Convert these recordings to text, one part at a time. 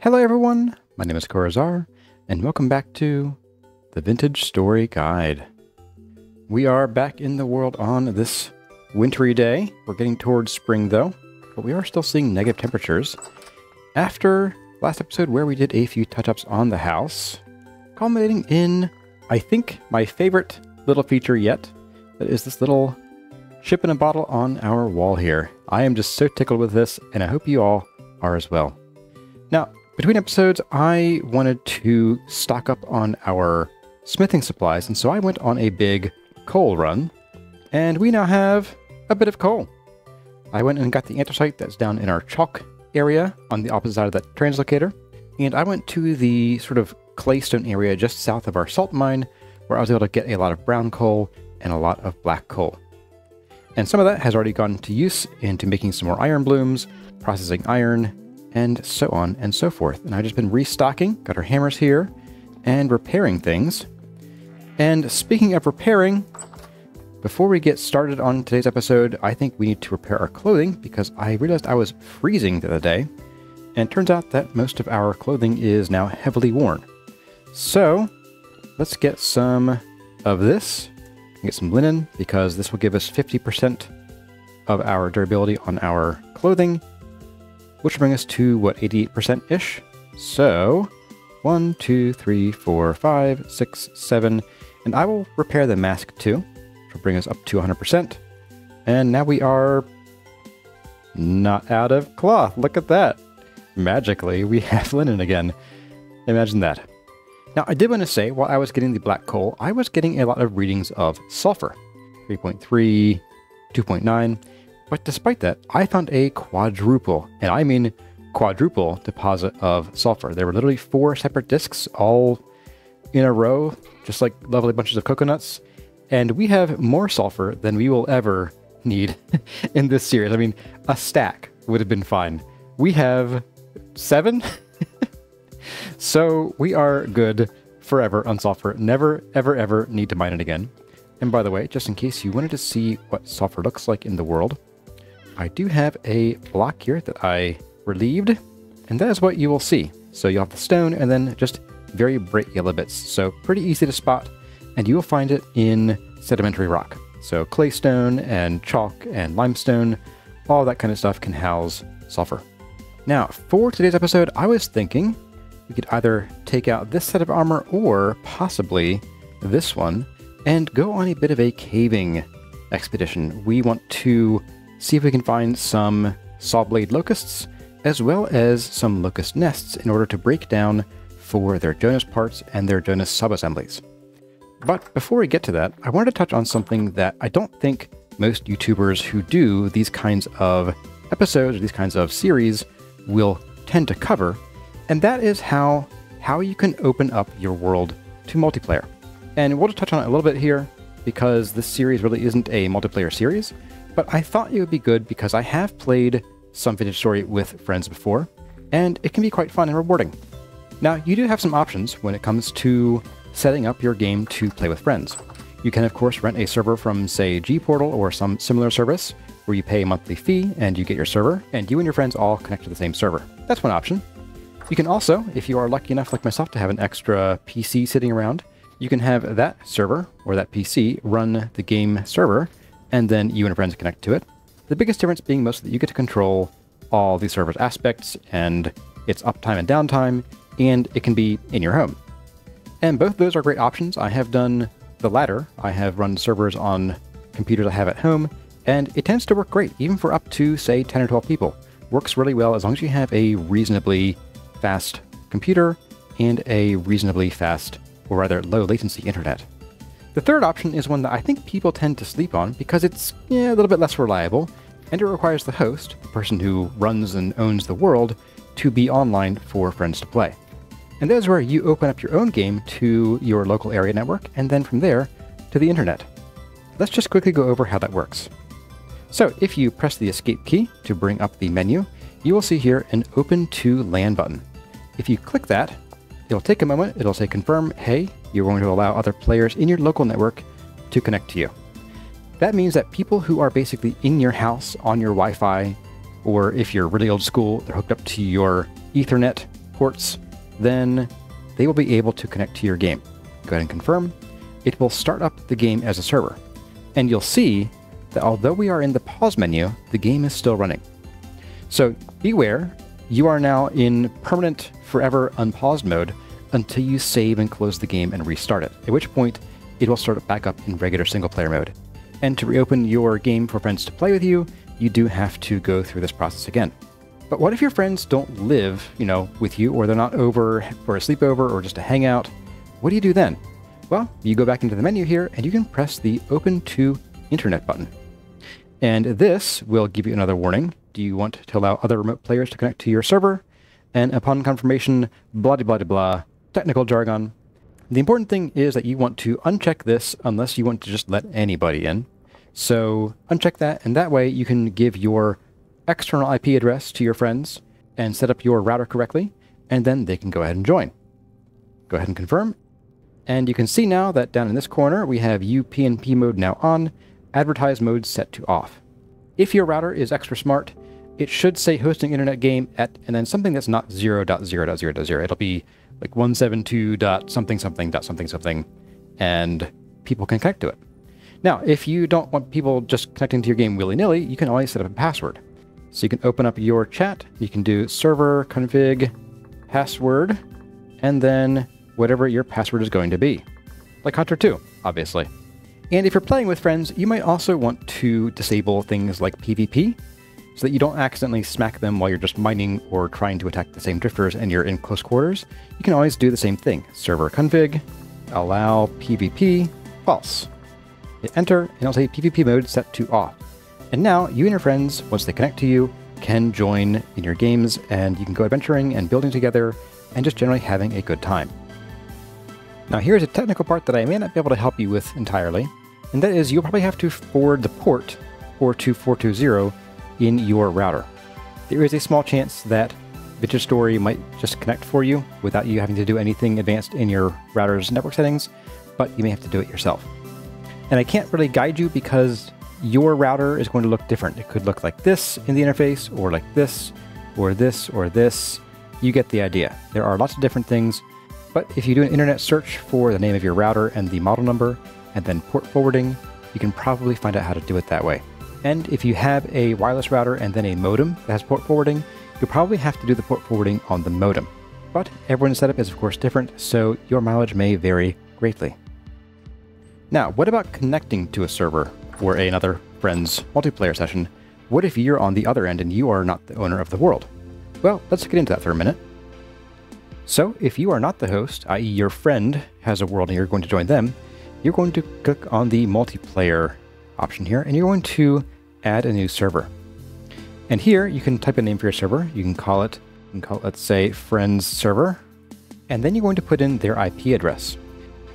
Hello everyone, my name is Kurazarrh, and welcome back to the Vintage Story Guide. We are back in the world on this wintry day. We're getting towards spring though, but we are still seeing negative temperatures. After last episode where we did a few touch-ups on the house, culminating in, I think, my favorite little feature yet, that is this little chip in a bottle on our wall here. I am just so tickled with this, and I hope you all are as well. Now, between episodes, I wanted to stock up on our smithing supplies, and so I went on a big coal run, and we now have a bit of coal. I went and got the anthracite that's down in our chalk area on the opposite side of that translocator, and I went to the sort of claystone area just south of our salt mine, where I was able to get a lot of brown coal and a lot of black coal. And some of that has already gone to use into making some more iron blooms, processing iron, and so on and so forth. And I've just been restocking, got our hammers here, and repairing things. And speaking of repairing, before we get started on today's episode, I think we need to repair our clothing because I realized I was freezing the other day, and turns out that most of our clothing is now heavily worn. So, let's get some of this, get some linen, because this will give us 50% of our durability on our clothing, which will bring us to, what, 88%-ish? So, one, two, three, four, five, six, seven, and I will repair the mask too, which will bring us up to 100%. And now we are not out of cloth. Look at that. Magically, we have linen again. Imagine that. Now, I did want to say, while I was getting the black coal, I was getting a lot of readings of sulfur. 3.3, 2.9, but despite that, I found a quadruple, and I mean quadruple deposit of sulfur. There were literally four separate discs all in a row, just like lovely bunches of coconuts. And we have more sulfur than we will ever need in this series. I mean, a stack would have been fine. We have seven. so we are good forever on sulfur. Never, ever, ever need to mine it again. And by the way, just in case you wanted to see what sulfur looks like in the world, I do have a block here that I relieved, and that is what you will see. So you'll have the stone and then just very bright yellow bits. So pretty easy to spot, and you will find it in sedimentary rock. So claystone and chalk and limestone, all that kind of stuff can house sulfur. Now, for today's episode, I was thinking we could either take out this set of armor or possibly this one and go on a bit of a caving expedition. We want to see if we can find some sawblade locusts, as well as some locust nests in order to break down for their Jonas parts and their Jonas subassemblies. But before we get to that, I wanted to touch on something that I don't think most YouTubers who do these kinds of episodes or these kinds of series will tend to cover, and that is how how you can open up your world to multiplayer. And we'll just touch on it a little bit here because this series really isn't a multiplayer series, but I thought it would be good because I have played some Vintage Story with friends before, and it can be quite fun and rewarding. Now, you do have some options when it comes to setting up your game to play with friends. You can, of course, rent a server from, say, G-Portal or some similar service where you pay a monthly fee and you get your server, and you and your friends all connect to the same server. That's one option. You can also, if you are lucky enough like myself to have an extra PC sitting around, you can have that server or that PC run the game server and then you and friends connect to it. The biggest difference being mostly that you get to control all the server's aspects and its uptime and downtime, and it can be in your home. And both of those are great options. I have done the latter. I have run servers on computers I have at home, and it tends to work great, even for up to, say, 10 or 12 people. Works really well as long as you have a reasonably fast computer and a reasonably fast, or rather low latency internet. The third option is one that I think people tend to sleep on because it's yeah, a little bit less reliable, and it requires the host, the person who runs and owns the world, to be online for friends to play. And that is where you open up your own game to your local area network, and then from there to the internet. Let's just quickly go over how that works. So if you press the escape key to bring up the menu, you will see here an open to LAN button. If you click that, it'll take a moment, it'll say confirm, hey, you're going to allow other players in your local network to connect to you. That means that people who are basically in your house on your Wi Fi, or if you're really old school, they're hooked up to your Ethernet ports, then they will be able to connect to your game. Go ahead and confirm. It will start up the game as a server. And you'll see that although we are in the pause menu, the game is still running. So beware, you are now in permanent forever unpaused mode until you save and close the game and restart it, at which point it will start back up in regular single player mode. And to reopen your game for friends to play with you, you do have to go through this process again. But what if your friends don't live, you know, with you, or they're not over for a sleepover or just a hangout? What do you do then? Well, you go back into the menu here and you can press the Open to Internet button. And this will give you another warning. Do you want to allow other remote players to connect to your server? And upon confirmation, blah blah blah blah, technical jargon. The important thing is that you want to uncheck this unless you want to just let anybody in. So uncheck that, and that way you can give your external IP address to your friends and set up your router correctly, and then they can go ahead and join. Go ahead and confirm. And you can see now that down in this corner, we have UPnP mode now on, advertise mode set to off. If your router is extra smart, it should say hosting internet game at, and then something that's not 0.0.0.0. It'll be like 172. dot something something dot something something, and people can connect to it. Now, if you don't want people just connecting to your game willy-nilly, you can always set up a password. So you can open up your chat, you can do server config password, and then whatever your password is going to be. Like Hunter 2, obviously. And if you're playing with friends, you might also want to disable things like PvP, so that you don't accidentally smack them while you're just mining or trying to attack the same drifters and you're in close quarters. You can always do the same thing. Server config, allow PvP, false. Hit enter, and it'll say PvP mode set to off. And now, you and your friends, once they connect to you, can join in your games, and you can go adventuring and building together, and just generally having a good time. Now here's a technical part that I may not be able to help you with entirely, and that is you'll probably have to forward the port 42420 in your router. There is a small chance that Vintage Story might just connect for you without you having to do anything advanced in your router's network settings, but you may have to do it yourself. And I can't really guide you because your router is going to look different. It could look like this in the interface, or like this, or this, or this. You get the idea. There are lots of different things, but if you do an internet search for the name of your router and the model number, and then port forwarding, you can probably find out how to do it that way. And if you have a wireless router and then a modem that has port forwarding, you'll probably have to do the port forwarding on the modem. But everyone's setup is of course different, so your mileage may vary greatly. Now, what about connecting to a server or another friend's multiplayer session? What if you're on the other end and you are not the owner of the world? Well, let's get into that for a minute. So, if you are not the host, i.e., your friend has a world and you're going to join them, you're going to click on the multiplayer option here and you're going to add a new server. And here you can type a name for your server. You can call it, you can call it, let's say, friends server. And then you're going to put in their IP address.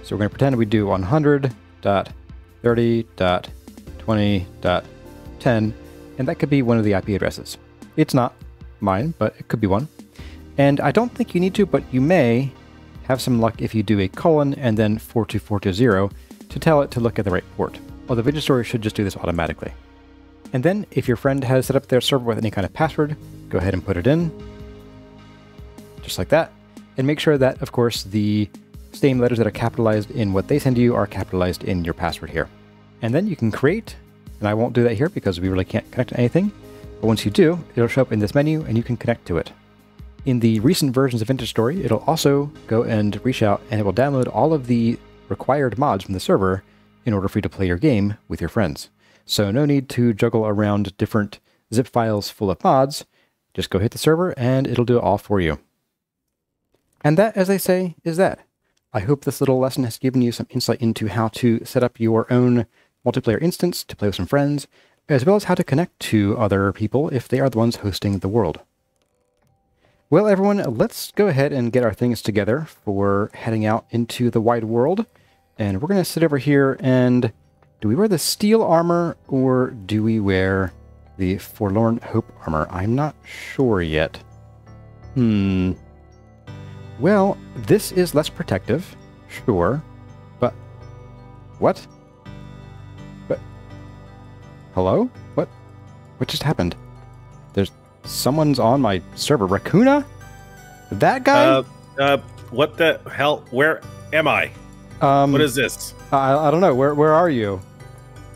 So we're going to pretend we do 100.30.20.10, and that could be one of the IP addresses. It's not mine, but it could be one. And I don't think you need to, but you may have some luck if you do a colon and then 42420 to tell it to look at the right port. Although Vintage Story should just do this automatically. And then if your friend has set up their server with any kind of password, go ahead and put it in. Just like that. And make sure that, of course, the same letters that are capitalized in what they send you are capitalized in your password here. And then you can create, and I won't do that here because we really can't connect to anything, but once you do, it'll show up in this menu and you can connect to it. In the recent versions of Story, it'll also go and reach out and it will download all of the required mods from the server in order for you to play your game with your friends. So no need to juggle around different zip files full of mods. Just go hit the server and it'll do it all for you. And that, as I say, is that. I hope this little lesson has given you some insight into how to set up your own multiplayer instance to play with some friends, as well as how to connect to other people if they are the ones hosting the world. Well, everyone, let's go ahead and get our things together for heading out into the wide world. And we're going to sit over here and... Do we wear the steel armor or do we wear the Forlorn Hope armor? I'm not sure yet. Hmm. Well, this is less protective, sure, but... What? But... Hello? What? What just happened? There's... Someone's on my server. Rakoona? That guy? Uh, uh, what the hell? Where am I? Um, What is this? I, I don't know. Where where are you?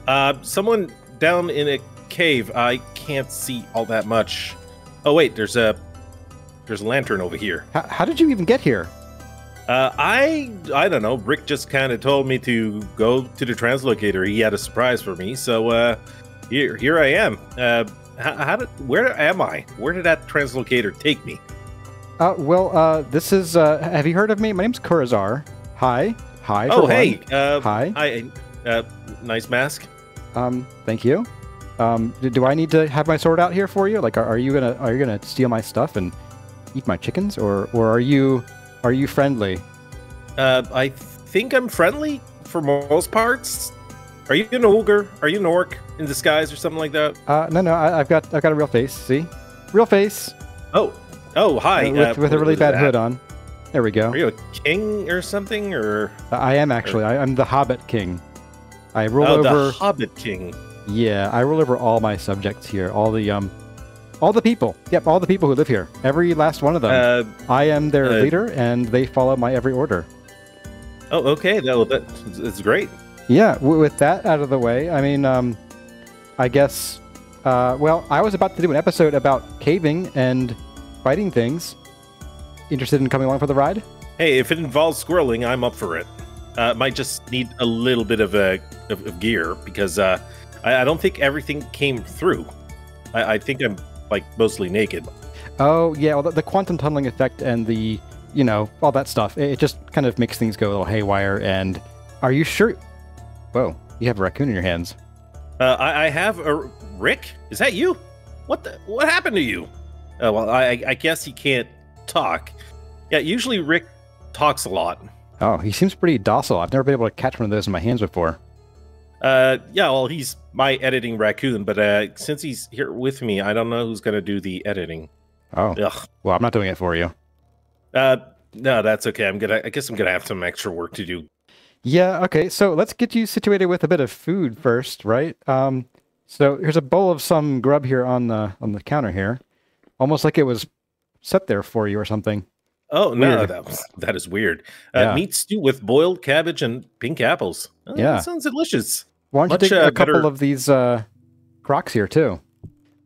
Uh, someone down in a cave. I can't see all that much. Oh wait, there's a there's a lantern over here. How, how did you even get here? Uh, I I don't know. Rick just kind of told me to go to the translocator. He had a surprise for me, so uh, here here I am. Uh, how, how did where am I? Where did that translocator take me? Uh, well, uh, this is. Uh, have you heard of me? My name's Kurazarrh. Hi. Hi. oh hey, uh, Hi. hi, uh, nice mask. Um, thank you. Um, do, do I need to have my sword out here for you? Like, are, are you gonna are you gonna steal my stuff and eat my chickens, or or are you are you friendly? Uh, I think I'm friendly for most parts. Are you an ogre? Are you an orc in disguise or something like that? Uh, no, no, I, I've got I've got a real face. See, real face Oh, oh, hi. uh, with, uh, with a really bad hood on. There we go. Are you a king or something, or I am actually. I, I'm the Hobbit King. I rule oh, over. the Hobbit King? Yeah, I rule over all my subjects here. All the um, all the people. Yep, all the people who live here. Every last one of them. Uh, I am their uh, leader, and they follow my every order. oh, okay. No, that it's great. Yeah, w- with that out of the way, I mean, um, I guess. Uh, well, I was about to do an episode about caving and fighting things. Interested in coming along for the ride? Hey, if it involves squirreling, I'm up for it. Uh, might just need a little bit of a of, of gear because uh, I, I don't think everything came through. I, I think I'm like mostly naked. Oh, yeah. Well, the, the quantum tunneling effect and the, you know, all that stuff. It, it just kind of makes things go a little haywire. And are you sure? Whoa, you have a raccoon in your hands. Uh, I, I have a Rick. Is that you? What the? What happened to you? Uh, well, I, I guess he can't talk. Yeah, usually Rick talks a lot. Oh, he seems pretty docile. I've never been able to catch one of those in my hands before. Uh, yeah, well, he's my editing raccoon, but uh, since he's here with me, I don't know who's gonna do the editing. Oh, Ugh. well, I'm not doing it for you. Uh, no, that's okay. I'm gonna. I guess I'm gonna have some extra work to do. Yeah, okay. So let's get you situated with a bit of food first, right? Um, so here's a bowl of some grub here on the on the counter here, almost like it was set there for you or something. Oh no, that was, that is weird. Uh, Yeah. Meat stew with boiled cabbage and pink apples. Oh, Yeah. sounds delicious. Why don't Much, you take uh, a couple better- of these uh, crocks here too?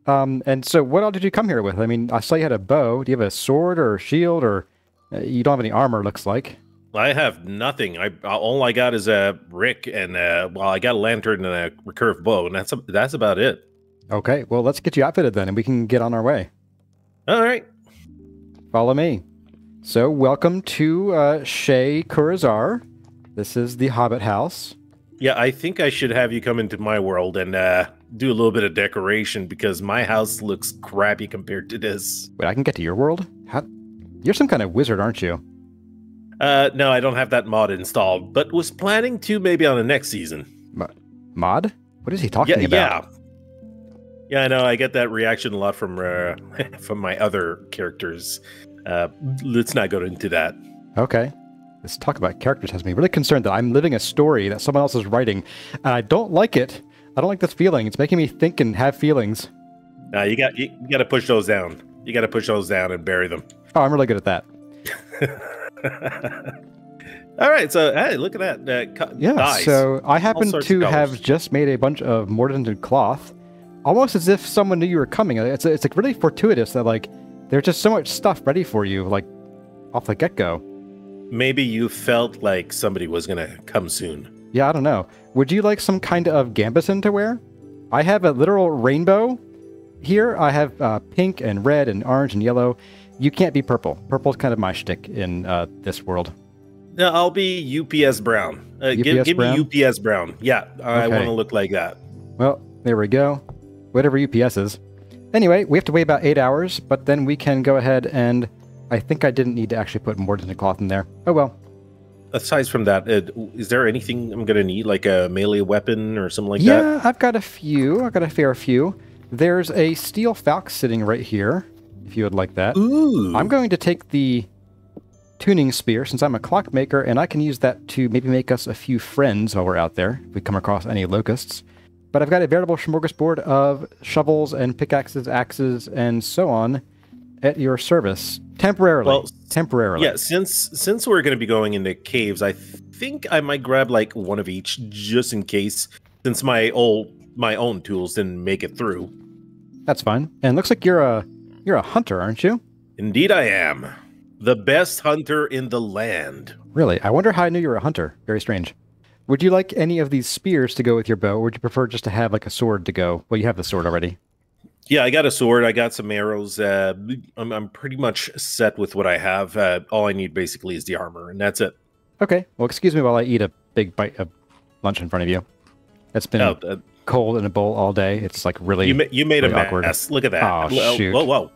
Um, and so what all did you come here with? I mean, I saw you had a bow. Do you have a sword or a shield, or uh, you don't have any armor? Looks like. I have nothing. I uh, all I got is a Rick and uh, well, I got a lantern and a recurve bow, and that's that's about it. Okay, well let's get you outfitted then, and we can get on our way. All right. Follow me. So, welcome to uh, Shay Kurazarrh. This is the Hobbit House. Yeah, I think I should have you come into my world and uh, do a little bit of decoration because my house looks crappy compared to this. Wait, I can get to your world? How? You're some kind of wizard, aren't you? Uh, no, I don't have that mod installed, but was planning to maybe on the next season. Mod? What is he talking yeah, about? yeah, yeah. I know. I get that reaction a lot from uh, from my other characters. Uh, let's not go into that. Okay. Let's talk about characters has me really concerned that I'm living a story that someone else is writing, and I don't like it. I don't like this feeling. It's making me think and have feelings. Now you got you, you got to push those down. You got to push those down and bury them. Oh, I'm really good at that. All right, so hey, look at that. Uh, Yeah. So I happen to have just made a bunch of mordanted cloth, almost as if someone knew you were coming. It's it's like really fortuitous that like there's just so much stuff ready for you, like off the get go. maybe you felt like somebody was gonna come soon. Yeah, I don't know. Would you like some kind of gambeson to wear? I have a literal rainbow here. I have uh, pink and red and orange and yellow. You can't be purple. Purple's kind of my shtick in uh, this world. No, I'll be UPS brown. Uh, give, give brown? me UPS brown. Yeah, I Okay. want to look like that. Well, there we go. Whatever UPS is. Anyway, we have to wait about eight hours, but then we can go ahead and. I think I didn't need to actually put mordanted cloth in there. Oh well. Aside from that, uh, is there anything I'm gonna need, like a melee weapon or something like yeah, that? I've got a few. I've got a fair few. There's a steel falx sitting right here, if you would like that. Ooh, I'm going to take the tuning spear since I'm a clockmaker, and I can use that to maybe make us a few friends while we're out there if we come across any locusts. But I've got a veritable smorgasbord of shovels and pickaxes, axes, and so on at your service temporarily. Well, temporarily. Yeah, since since we're going to be going into caves, I think I might grab like one of each just in case. Since my old my own tools didn't make it through. That's fine. And looks like you're a you're a hunter, aren't you? Indeed, I am the best hunter in the land. Really? I wonder how I knew you were a hunter. Very strange. Would you like any of these spears to go with your bow, or would you prefer just to have like a sword to go? Well, you have the sword already. Yeah, I got a sword. I got some arrows. Uh, I'm, I'm pretty much set with what I have. Uh, all I need basically is the armor, and that's it. Okay. Well, excuse me while I eat a big bite of lunch in front of you. It's been Oh, uh, cold in a bowl all day. It's like really. you ma- you made a awkward. mess. Look at that. Oh, Whoa, shoot. Whoa, whoa.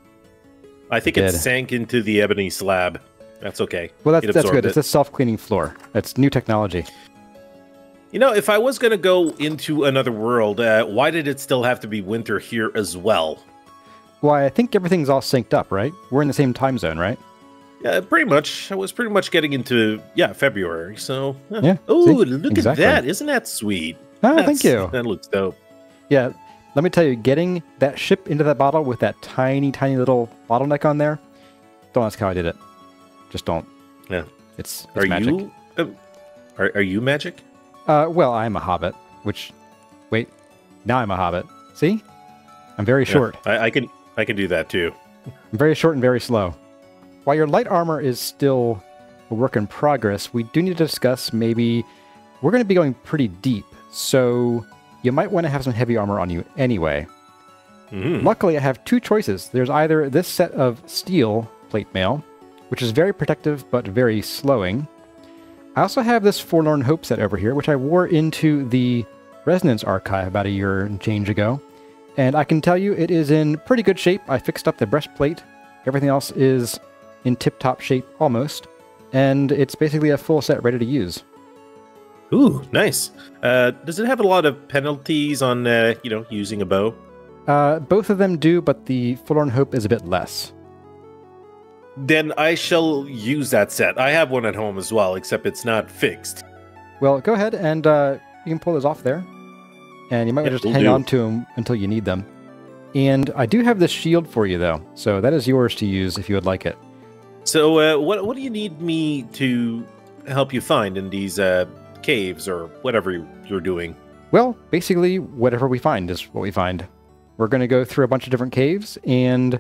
I think I it sank into the ebony slab. That's okay. well, that's it that's good. It's a self-cleaning floor. It's new technology. You know, if I was going to go into another world, uh, why did it still have to be winter here as well? Why? I think everything's all synced up, right? We're in the same time zone, right? Yeah, pretty much. I was pretty much getting into yeah February. So Yeah, Oh, see? look Exactly. at that! Isn't that sweet? Oh, That's- thank you. That looks dope. Yeah, let me tell you, getting that ship into that bottle with that tiny, tiny little bottleneck on there, don't ask how I did it. Just don't. Yeah. It's, it's Are magic. you? Uh, are, are you magic? Uh, well, I'm a hobbit, which. Wait, now I'm a hobbit. See? I'm very Yeah, short. I, I can I can do that too. I'm very short and very slow. While your light armor is still a work in progress, we do need to discuss maybe. We're going to be going pretty deep, so you might want to have some heavy armor on you anyway. Mhm. Luckily, I have two choices. There's either this set of steel plate mail, which is very protective but very slowing. I also have this Forlorn Hope set over here, which I wore into the Resonance Archive about a year and change ago. And I can tell you it is in pretty good shape. I fixed up the breastplate. Everything else is in tip top shape almost. And it's basically a full set ready to use. Ooh, nice. Uh, does it have a lot of penalties on uh, you know using a bow? Uh, both of them do, but the Forlorn Hope is a bit less. Then I shall use that set. I have one at home as well, except it's not fixed. Well, go ahead and uh, you can pull those off there. And you might Yeah, just hang do. on to them until you need them. And I do have this shield for you, though. So that is yours to use if you would like it. So, uh, what what do you need me to help you find in these uh, caves or whatever you're doing? Well, basically, whatever we find is what we find. We're going to go through a bunch of different caves and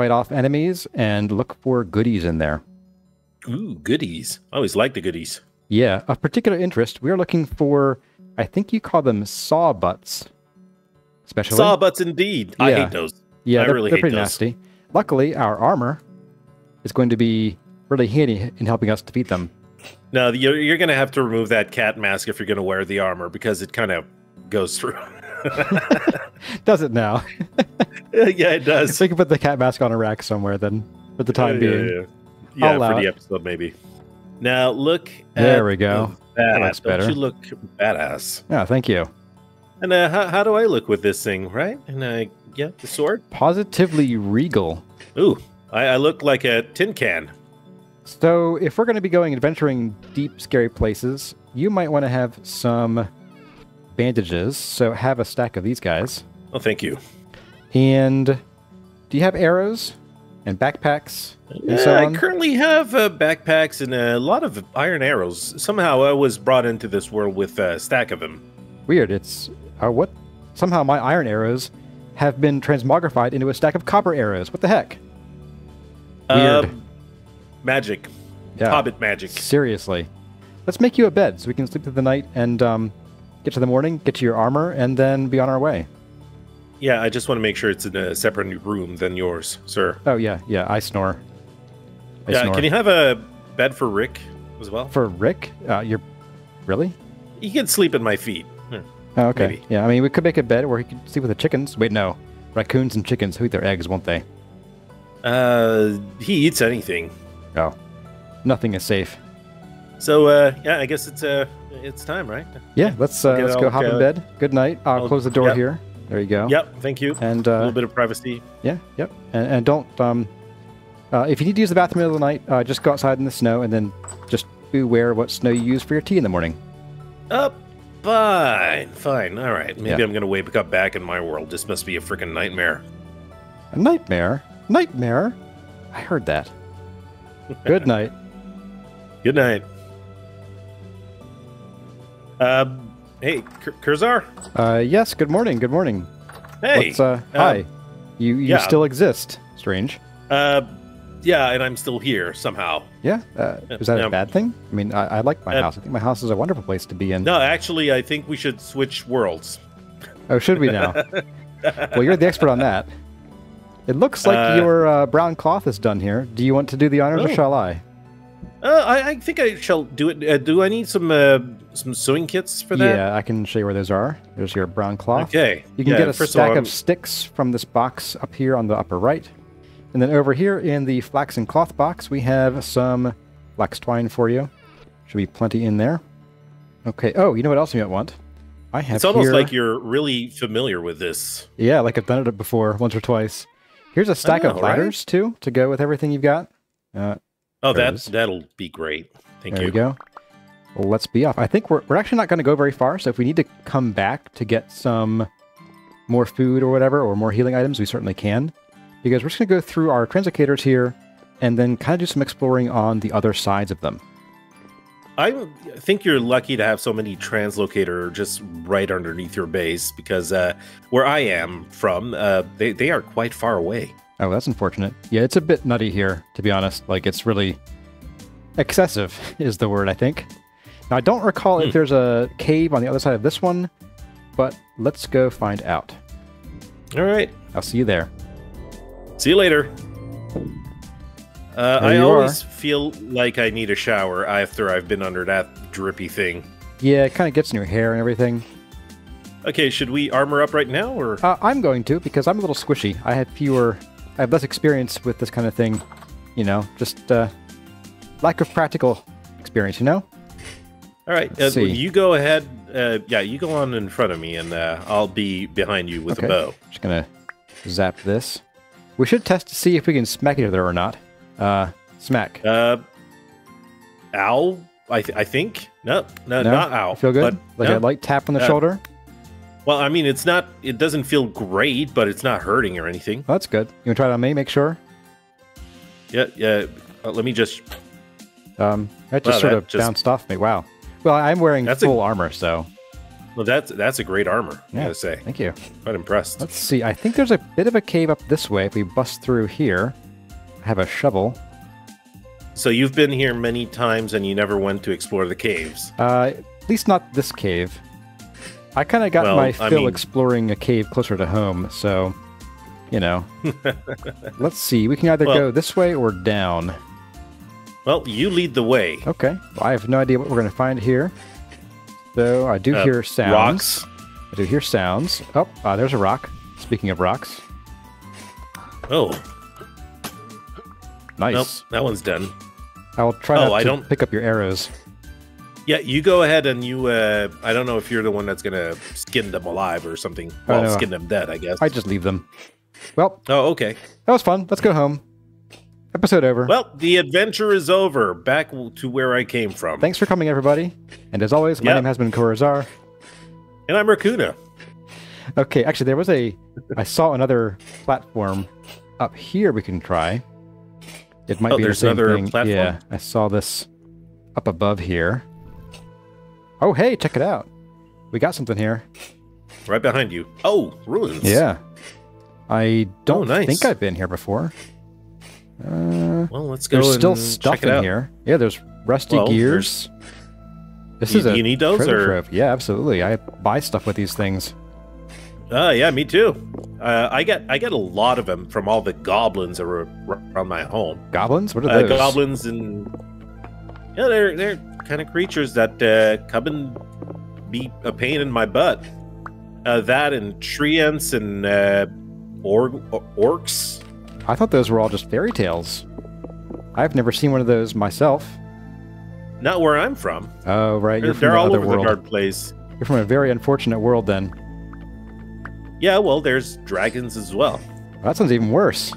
fight off enemies and look for goodies in there. Ooh, goodies! I always like the goodies. Yeah, of particular interest, we are looking for, I think you call them saw butts. Especially. Sawbutts, indeed. I hate those. Yeah, I they're, really they're hate pretty those. nasty. Luckily, our armor is going to be really handy in helping us defeat them. No, you're, you're going to have to remove that cat mask if you're going to wear the armor because it kind of goes through. Does it now? yeah, it does. so you can put the cat mask on a rack somewhere then, for the time Yeah, being. Yeah, yeah. Yeah, for the episode maybe. Now look. There at we go. That. That looks Don't better. you look badass? Yeah, thank you. And uh, how, how do I look with this thing, right? And I get the sword. Positively regal. Ooh, I, I look like a tin can. So, if we're going to be going adventuring deep, scary places, you might want to have some bandages. So, have a stack of these guys. Oh, thank you. And do you have arrows and backpacks and so I currently have uh, backpacks and a lot of iron arrows. Somehow I was brought into this world with a stack of them. Weird. It's uh, what? Somehow my iron arrows have been transmogrified into a stack of copper arrows. What the heck? Weird. Um, magic. Yeah. Hobbit magic. Seriously. Let's make you a bed so we can sleep through the night and um, get to the morning, get to your armor, and then be on our way. Yeah, I just want to make sure it's in a separate room than yours, sir. Oh yeah, yeah. I snore. I yeah, snore. can you have a bed for Rick as well? For Rick, uh, you're really? He can sleep at my feet. Hmm. Oh, okay. Maybe. Yeah, I mean, we could make a bed where he could sleep with the chickens. Wait, no. Raccoons and chickens who eat their eggs, won't they? Uh, he eats anything. Oh, nothing is safe. So, uh, yeah, I guess it's uh, it's time, right? Yeah, let's uh, let's go hop in bed. Good night. I'll I'll- close the door yep. here. There you go. Yep. Thank you. And a uh, little bit of privacy. Yeah, yep. And, and don't um, uh, if you need to use the bathroom in the middle of the night, uh, just go outside in the snow and then just beware what snow you use for your tea in the morning. Up. Fine. Fine. All right. Maybe Yeah. I'm gonna wake up back in my world. This must be a freaking nightmare. A nightmare? Nightmare? I heard that. Good night. Good night. Um, hey, K- Kurzar. Uh, yes. Good morning. Good morning. Hey. Uh, hi. You you yeah. still exist. Strange. Uh, yeah, and I'm still here somehow. Yeah. Uh, is that a bad thing? I mean, I, I like my Uh, house. I think my house is a wonderful place to be in. No, actually, I think we should switch worlds. Oh, should we now? well, you're the expert on that. It looks like Uh, your uh, brown cloth is done here. Do you want to do the honors, or Oh. shall I? Uh, I, I think I shall do it. Uh, do I need some uh, some sewing kits for that? Yeah, I can show you where those are. There's your brown cloth. Okay. You can Yeah, get a stack all, of sticks from this box up here on the upper right. And then over here in the flax and cloth box, we have some flax twine for you. Should be plenty in there. Okay. Oh, you know what else you might want? I have It's almost here- like you're really familiar with this. Yeah, like I've done it before once or twice. Here's a stack know, of right? ladders, too, to go with everything you've got. Uh, Oh, There that that'll be great. Thank you. there you. we go. Let's be off. I think we're, we're actually not going to go very far, so if we need to come back to get some more food or whatever, or more healing items, we certainly can. Because we're just going to go through our translocators here, and then kind of do some exploring on the other sides of them. I think you're lucky to have so many translocator just right underneath your base because uh, where I am from, uh, they, they are quite far away. Oh, that's unfortunate. Yeah, it's a bit nutty here, to be honest. Like, it's really excessive, is the word, I think. Now, I don't recall Hmm. if there's a cave on the other side of this one, but let's go find out. All right. I'll see you there. See you later. Uh, I always feel like I need a shower after I've been under that drippy thing. Yeah, it kind of gets in your hair and everything. Okay, should we armor up right now, or Uh, I'm going to because I'm a little squishy. I had fewer, I have less experience with this kind of thing. You know, just uh, lack of practical experience. You know. All right? Uh, you go ahead. Uh, yeah, you go on in front of me, and uh, I'll be behind you with Okay. a bow. Just gonna zap this. We should test to see if we can smack each other or not. Uh, smack. Uh, ow. I, th- I think no, no, no, not ow. Feel good? But, like no. a light tap on the Uh, shoulder. Well, I mean, it's not. It doesn't feel great, but it's not hurting or anything. Well, that's good. You want to try it on me? Make sure. Yeah, yeah. Let me just. Um, that just Wow, sort that of just- bounced off me. Wow. Well, I'm wearing That's a- full armor, so Well, that's that's a great armor. I Yeah. gotta say, thank you. quite impressed. Let's see. I think there's a bit of a cave up this way. If we bust through here, I have a shovel. So you've been here many times, and you never went to explore the caves. Uh, at least not this cave. I kind of got Well, my I fill mean- exploring a cave closer to home, so you know. Let's see. We can either Well- go this way or down. Well, you lead the way. Okay. Well, I have no idea what we're going to find here. So I do Uh, hear sounds. Rocks. I do hear sounds. Oh, uh, there's a rock. Speaking of rocks, Oh, nice. nope, that one's done. I'll try Oh, I don't- pick up your arrows. Yeah, you go ahead and you. Uh, I don't know if you're the one that's gonna skin them alive or something. Oh, Well, no. skin them dead, I guess. I just leave them. Well, Oh, okay. that was fun. Let's go home. Episode over. Well, the adventure is over. Back to where I came from. Thanks for coming, everybody. And as always, my name has been Kurazarrh. and I'm Rakoona. Okay, actually, there was a. I saw another platform up here we can try. It might Oh, be the same another thing. platform? Yeah, I saw this up above here. Oh, hey, check it out. We got something here. Right behind you. Oh, ruins. Yeah. I don't oh, nice. think I've been here before. Uh, Well, let's go. there's still stuff in out. here. Yeah, there's rusty Well, gears. This You- is a you need those, or- trove. Yeah, absolutely. I buy stuff with these things. Uh, yeah, me too. Uh, I get I get a lot of them from all the goblins that were around my home. Goblins? What are Uh, those? goblins and yeah, they're they're kind of creatures that uh, come and be a pain in my butt. Uh, that and treants and uh, org orcs. I thought those were all just fairy tales. I've never seen one of those myself. Not where I'm from. Oh, right. They're, You're from they're the all other over world. the dark place. You're from a very unfortunate world, then. Yeah, well, there's dragons as well. That sounds even worse.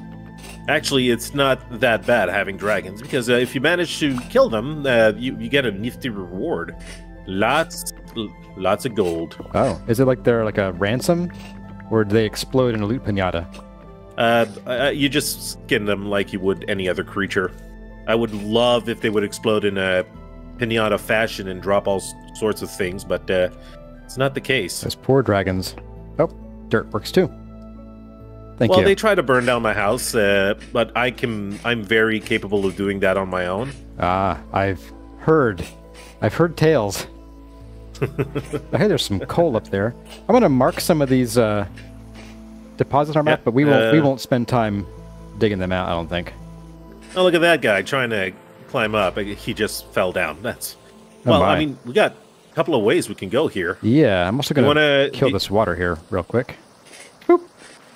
Actually, it's not that bad having dragons because uh, if you manage to kill them, uh, you, you get a nifty reward. Lots, lots of gold. Oh, is it like they're like a ransom, or do they explode in a loot pinata? Uh, uh, you just skin them like you would any other creature. I would love if they would explode in a pinata fashion and drop all sorts of things, but uh, it's not the case. Those poor dragons. Oh, dirt works too. Thank well, you. Well, they try to burn down my house, uh, but I can. I'm very capable of doing that on my own. Ah, I've heard. I've heard tales. I hear there's some coal up there. I'm gonna mark some of these uh, deposits on our map, but we won't. we uh, won't spend time digging them out. I don't think. Oh, look at that guy trying to climb up. He just fell down. That's Oh well. my. I mean, we got a couple of ways we can go here. Yeah, I'm also gonna wanna- kill this water here real quick. Boop.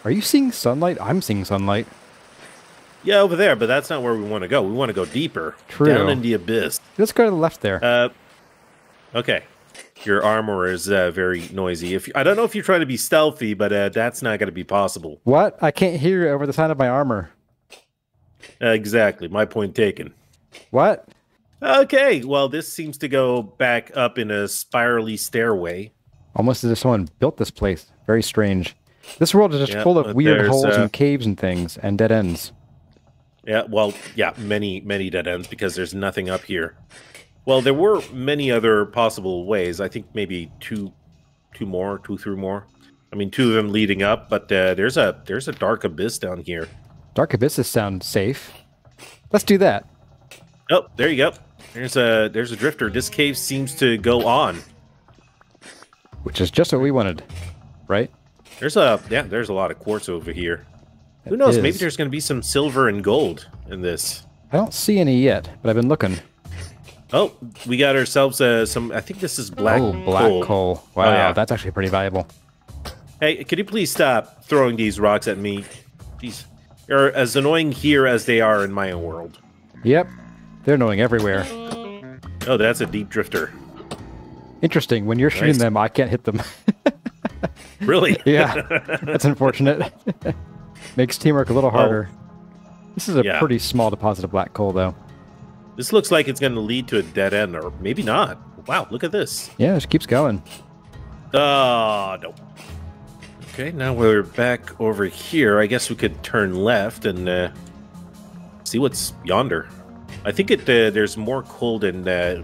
Are you seeing sunlight? I'm seeing sunlight. Yeah, over there, but that's not where we want to go. We want to go deeper, True. down in the abyss. Let's go to the left there. Uh, okay. Your armor is uh, very noisy. If I don't know if you're trying to be stealthy, but uh, that's not going to be possible. what? I can't hear you over the sound of my armor. Uh, exactly. My point taken. What? Okay. Well, this seems to go back up in a spirally stairway. Almost as if someone built this place. Very strange. This world is just Yeah, full of weird holes uh, and caves and things and dead ends. Yeah. Well, yeah. Many, many dead ends because there's nothing up here. Well, there were many other possible ways. I think maybe two, two more, two, three more. I mean, two of them leading up, but uh, there's a there's a dark abyss down here. Dark abysses sound safe. Let's do that. Oh, there you go. There's a there's a drifter. This cave seems to go on. Which is just what we wanted, right? There's a yeah, there's a lot of quartz over here. Who knows? Maybe there's going to be some silver and gold in this. I don't see any yet, but I've been looking. Oh, we got ourselves uh, some. I think this is black. oh, black coal. coal. Oh, Wow, yeah. that's actually pretty valuable. Hey, could you please stop throwing these rocks at me? These are as annoying here as they are in my own world. Yep, they're annoying everywhere. Oh, that's a deep drifter. Interesting. When you're shooting them, I can't hit them. Really? yeah, that's unfortunate. Makes teamwork a little harder. This is a yeah. pretty small deposit of black coal, though. This looks like it's going to lead to a dead end, or maybe not. Wow, look at this. Yeah, it keeps going. Oh, no. Okay, now we're back over here. I guess we could turn left and uh, see what's yonder. I think it uh, there's more coal than uh,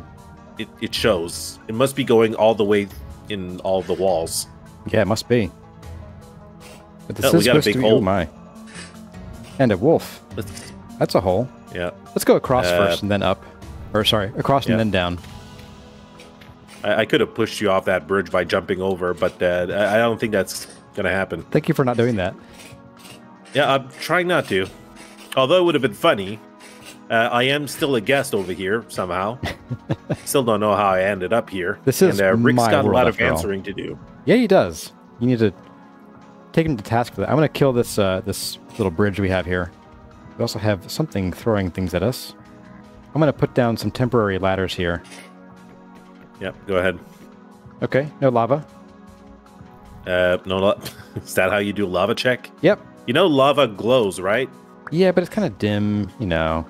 it, it shows. It must be going all the way in all the walls. Yeah, it must be. But this Oh, we is supposed to big be. hole. Oh my! And a wolf. Let's, That's a hole. Yeah, Let's go across Uh, first and then up. Or sorry, across yeah. and then down. I, I could have pushed you off that bridge by jumping over, but uh, I don't think that's gonna happen. Thank you for not doing that. Yeah, I'm trying not to. Although it would have been funny. Uh, I am still a guest over here somehow. still don't know how I ended up here. This is and uh, Rick's my got a lot of after all. answering to do. Yeah, he does. You need to take him to task for that. I'm gonna kill this uh, this little bridge we have here. We also have something throwing things at us. I'm gonna put down some temporary ladders here. Yep, go ahead. Okay, no lava. Uh, no, la- is that how you do a lava check? Yep. You know, lava glows, right? Yeah, but it's kind of dim, you know.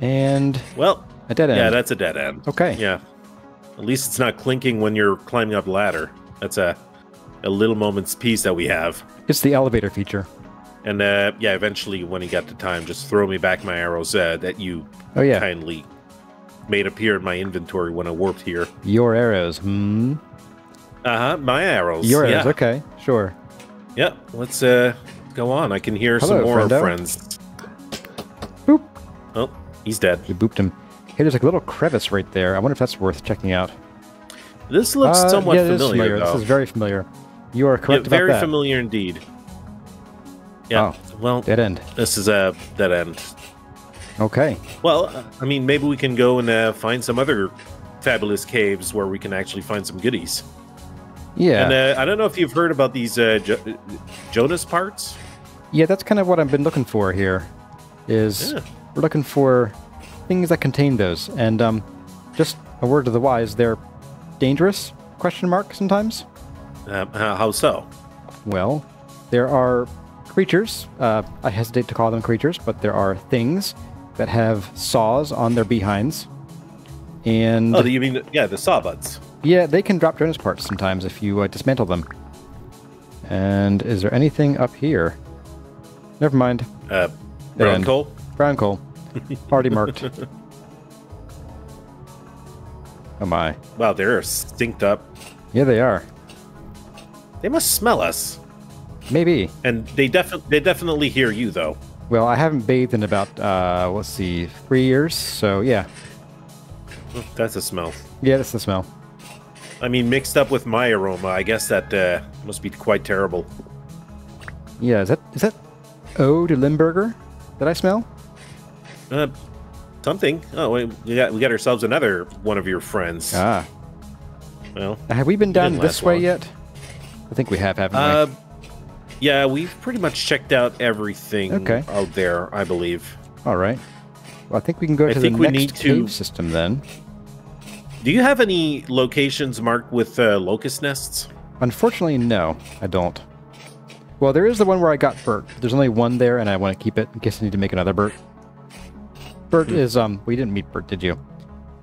And Well, a dead end. yeah, that's a dead end. okay. Yeah, at least it's not clinking when you're climbing up ladder. That's a a little moment's peace that we have. It's the elevator feature. And uh, yeah, eventually, when he got the time, just throw me back my arrows uh, that you Oh yeah, kindly made appear in my inventory when I warped here. your arrows. Hmm. Uh huh. My arrows. Your yeah. arrows. Okay, sure. Yep. Let's uh go on. I can hear some more friendo. friends. Boop. Oh, he's dead. We booped him. Hey, there's like a little crevice right there. I wonder if that's worth checking out. This looks Uh, somewhat yeah, it is familiar. This is very familiar. You are Yeah, correct very about that. familiar indeed. Yeah. Oh. Well, Dead end. this is a dead end. Okay. Well, I mean, maybe we can go and uh, find some other fabulous caves where we can actually find some goodies. Yeah. And uh, I don't know if you've heard about these uh, jo- Jonas parts. yeah, that's kind of what I've been looking for here. Is Yeah. we're looking for things that contain those, and um, just a word to the wise, they're dangerous? Question mark. Sometimes. Uh, how so? Well, there are creatures. Uh, I hesitate to call them creatures, but there are things that have saws on their behinds, and Oh, you mean yeah, the sawbuds? yeah, they can drop Jonas parts sometimes if you uh, dismantle them. And is there anything up here? Never mind. Uh, brown end. coal. Brown coal. Already marked. oh my. Wow, they're stinked up. Yeah, they are. They must smell us, Maybe. and they definitely they definitely hear you though. Well, I haven't bathed in about, uh, let's see, three years. So yeah. That's a smell. Yeah, that's the smell. I mean, mixed up with my aroma, I guess that uh, must be quite terrible. Yeah, is that is that O to Limburger that I smell? Uh, something. Oh, we we got we got ourselves another one of your friends. Ah. well, Have we been down this way long. yet? I think we have, haven't uh, yeah, we've pretty much checked out everything Okay. out there, I believe. All right. Well, I think we can go I to think the we next need to- cave system then. Do you have any locations marked with uh, locust nests? Unfortunately, no, I don't. Well, there is the one where I got Bert. There's only one there, and I want to keep it in case I need to make another Bert. Bert Hmm. is um. We didn't meet Bert, did you?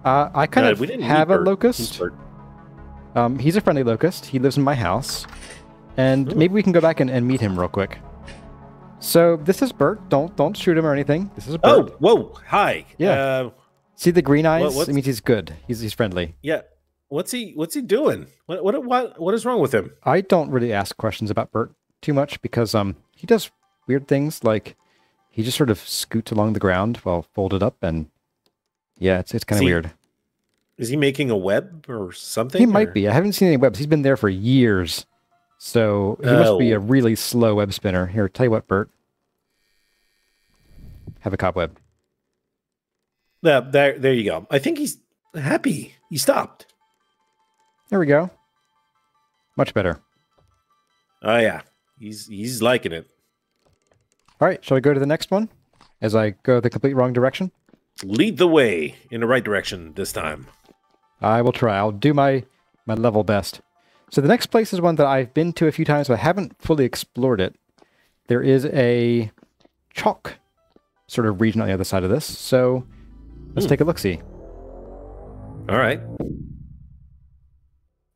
Uh, I kind of we didn't have a Bert. locust. Um, he's a friendly locust. He lives in my house, and Ooh. maybe we can go back and, and meet him real quick. So this is Bert. Don't don't shoot him or anything. This is Bert. Oh, whoa! Hi. Yeah. Uh, See the green eyes? what's- it means he's good. He's he's friendly. yeah. What's he? What's he doing? What? What? What? What is wrong with him? I don't really ask questions about Bert too much because um he does weird things like he just sort of scoots along the ground while folded up and yeah, it's it's kind of weird. Is he making a web or something? He might be. I haven't seen any webs. He's been there for years. So he must be Oh. a really slow web spinner. Here, tell you what, Bert. Have a cobweb. Yeah, there, there you go. I think he's happy. He stopped. There we go. Much better. Oh yeah, he's he's liking it. All right, shall we go to the next one? As I go the complete wrong direction? Lead the way in the right direction this time. I will try. I'll do my my level best. So the next place is one that I've been to a few times, but I haven't fully explored it. There is a chalk sort of region on the other side of this. So let's Hmm. take a look. See. All right.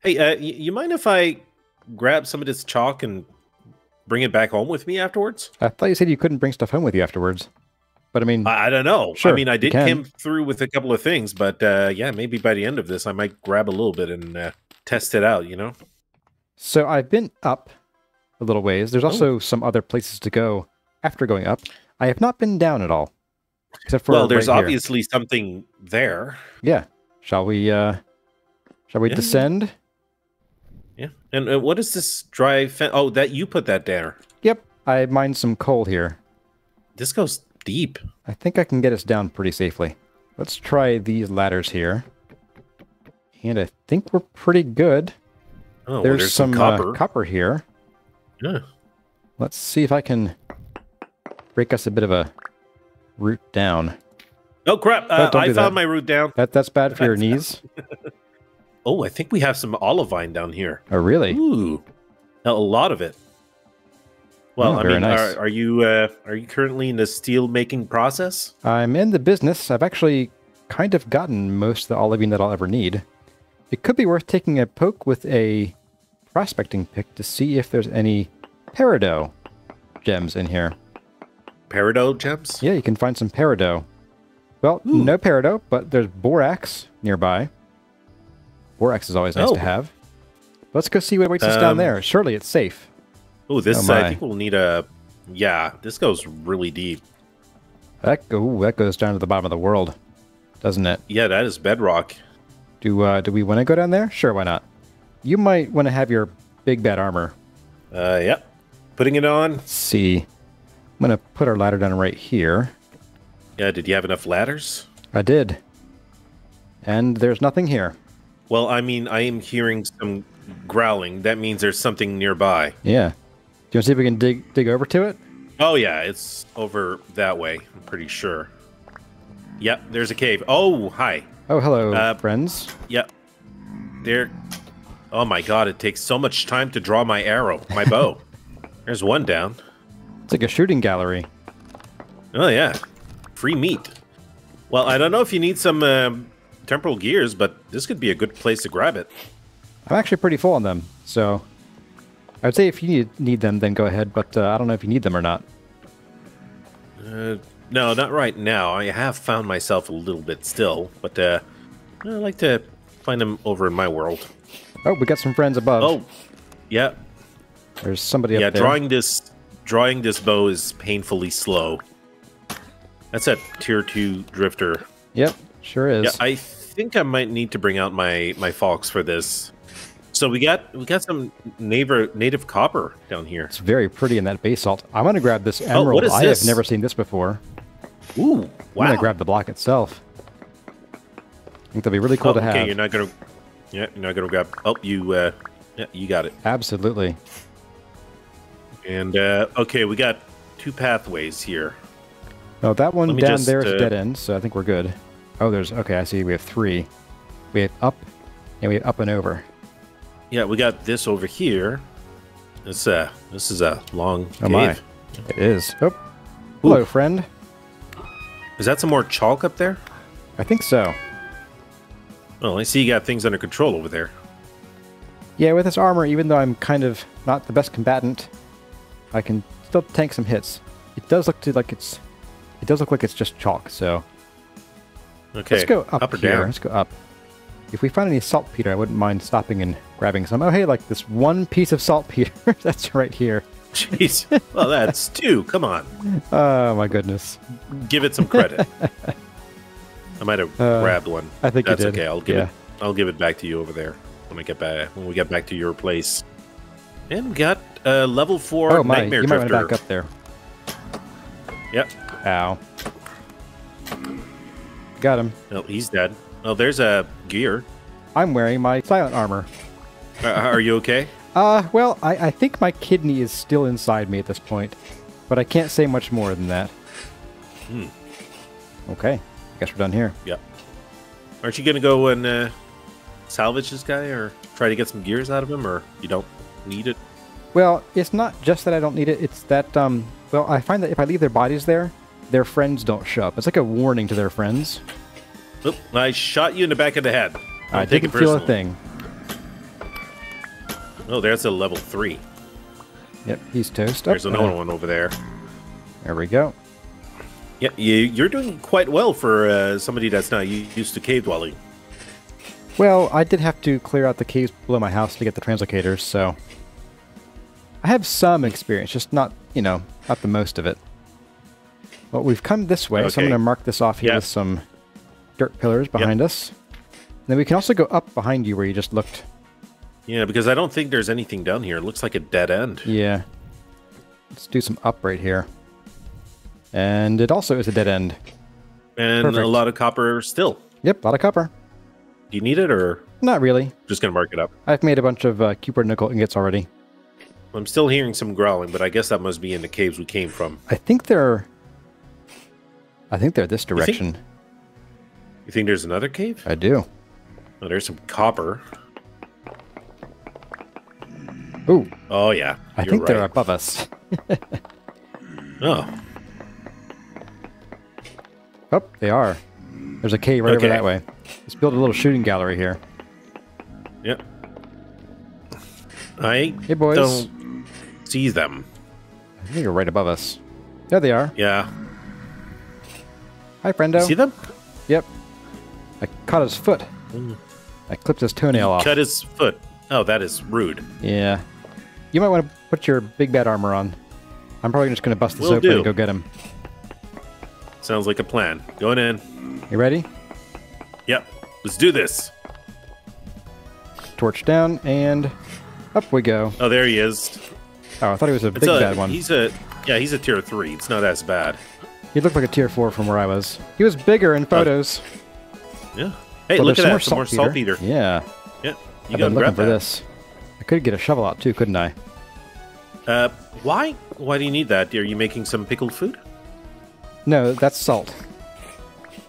Hey, uh, you mind if I grab some of this chalk and bring it back home with me afterwards? I thought you said you couldn't bring stuff home with you afterwards, but I mean, I, I don't know. Sure, I mean, I did come through with a couple of things, but uh, yeah, maybe by the end of this, I might grab a little bit and uh, test it out. You know? so I've been up a little ways. Oh. There's also some other places to go after going up. I have not been down at all, except for well, there's right here. obviously something there. Yeah. Shall we? uh Shall we Yeah. descend? Yeah. And uh, what is this dry? Fen- oh, that you put that there. Yep. I mined some coal here. This goes deep. I think I can get us down pretty safely. Let's try these ladders here. And I think we're pretty good. Oh, well, there's, there's, some, some, uh, copper. copper here. yeah. Let's see if I can break us a bit of a route down. Oh crap! Oh, Uh, I found that. my route down. That that's bad for your knees. Oh, I think we have some olivine down here. Oh, really? Ooh, a lot of it. Well, Oh, I very mean, nice. are, are you uh, are you currently in the steel making process? I'm in the business. I've actually kind of gotten most of the olivine that I'll ever need. It could be worth taking a poke with a prospecting pick to see if there's any peridot gems in here. Peridot gems? Yeah, you can find some peridot. Well, Ooh. no peridot, but there's borax nearby. Borax is always nice Oh. to have. Let's go see what awaits us down Um, there. Surely it's safe. Oh, this Oh, I think we'll need a. Yeah, this goes really deep. That go that goes down to the bottom of the world, doesn't it? Yeah, that is bedrock. Do uh, do we want to go down there? Sure, why not? You might want to have your big bad armor. Uh, yep. Putting it on. Let's see. I'm gonna put our ladder down right here. Yeah, did you have enough ladders? I did. And there's nothing here. Well, I mean, I am hearing some growling. That means there's something nearby. Yeah. Do you want to see if we can dig dig over to it? Oh yeah, it's over that way. I'm pretty sure. Yep, there's a cave. Oh, hi. Oh, hello, Uh, friends. Yep. There. Oh my god, it takes so much time to draw my arrow, my bow. There's one down. It's like a shooting gallery. Oh yeah, free meat. Well, I don't know if you need some um, temporal gears, but this could be a good place to grab it. I'm actually pretty full on them, so I would say if you need, need them, then go ahead. But uh, I don't know if you need them or not. Uh, No, not right now. I have found myself a little bit still, but uh, I like to find them over in my world. Oh, we got some friends above. Oh, yeah, There's somebody yeah. up there. Drawing this, drawing this bow is painfully slow. That's a tier two drifter. Yep, sure is. Yeah, I think I might need to bring out my my fox for this. So we got we got some native native copper down here. It's very pretty in that basalt. I'm gonna grab this Oh, emerald. what is I this? have never seen this before. Ooh, wow. I'm gonna grab the block itself. I think that'd be really cool oh, to have. okay, you're not gonna. Yeah, you're not gonna grab. Oh, you. Uh, yeah, you got it. Absolutely. And uh, okay, we got two pathways here. No, that one down just, there is uh, dead end, so I think we're good. Oh, there's okay. I see. We have three. We have up, and we have up and over. Yeah, we got this over here. This uh, this is a long Oh cave. my, it is. Oh, hello, friend. Is that some more chalk up there? I think so. Oh, I see you got things under control over there. Yeah, with this armor, even though I'm kind of not the best combatant, I can still tank some hits. It does look to like it's, it does look like it's just chalk. So Okay, let's go up, up or here. down. Let's go up. If we find any saltpeter, I wouldn't mind stopping and grabbing some. Oh, hey, like this one piece of saltpeter. That's right here. Jeez, well that's two. Come on, Oh my goodness. give it some credit. I might have Uh, grabbed one. I think That's okay. I'll give yeah. it. I'll give it back to you over there when I get back. When we get back to your place. And we got uh, level four Oh my, nightmare you might want drifter. to back up there. Yep. Ow. Got him. Oh, he's dead. Oh, there's a gear. I'm wearing my silent armor. Uh, are you okay? Uh, well, I, I think my kidney is still inside me at this point, but I can't say much more than that. Hmm. Okay, I guess we're done here. Yep. Aren't you gonna go and uh, salvage this guy, or try to get some gears out of him, or you don't need it? Well, it's not just that I don't need it, it's that, um, well, I find that if I leave their bodies there, their friends don't show up. It's like a warning to their friends. Oop, I shot you in the back of the head. I take didn't it feel a thing. Oh, there's a level three. Yep, he's toast. Oh, There's another uh, one over there. There we go. Yeah, you, you're doing quite well for uh, somebody that's not used to cave dwelling. Well, I did have to clear out the caves below my house to get the translocators, so I have some experience, just not, you know, not the most of it. Well, we've come this way, so I'm going to mark this off here Yeah. with some dirt pillars behind us. And then we can also go up behind you where you just looked. Yeah, because I don't think there's anything down here. It looks like a dead end. Yeah. Let's do some up right here. And it also is a dead end. And Perfect. a lot of copper still. Yep, a lot of copper. Do you need it, or Not really. just gonna mark it up? I've made a bunch of uh, cupronickel ingots already. I'm still hearing some growling, but I guess that must be in the caves we came from. I think they're. I think they're this think- direction. You think there's another cave? I do. Oh, there's some copper. Ooh, Oh yeah, I think right. they're above us. Oh, Oh, they are. There's a cave right over that way. Let's build a little shooting gallery here. yep. I Hey, boys. don't see them. I think they're right above us. There they are. Yeah, Hi, friendo. see them? Yep. I caught his foot. Mm. I clipped his toenail off. Cut his foot. Oh, that is rude. Yeah. You might want to put your big bad armor on. I'm probably just going to bust this Will open do. and go get him. Sounds like a plan. Going in. You ready? Yep. Let's do this. Torch down, and up we go. Oh, there he is. Oh, I thought he was a It's big a, bad one. He's a yeah. He's a tier three. It's not as bad. He looked like a tier 4 from where I was. He was bigger in oh. photos. Yeah. Hey, But look at that. Some more saltpeter. Yeah. Yeah. You been looking grab for that. this. I could get a shovel out too, couldn't I? Uh, why? Why do you need that? Are you making some pickled food? No, that's salt.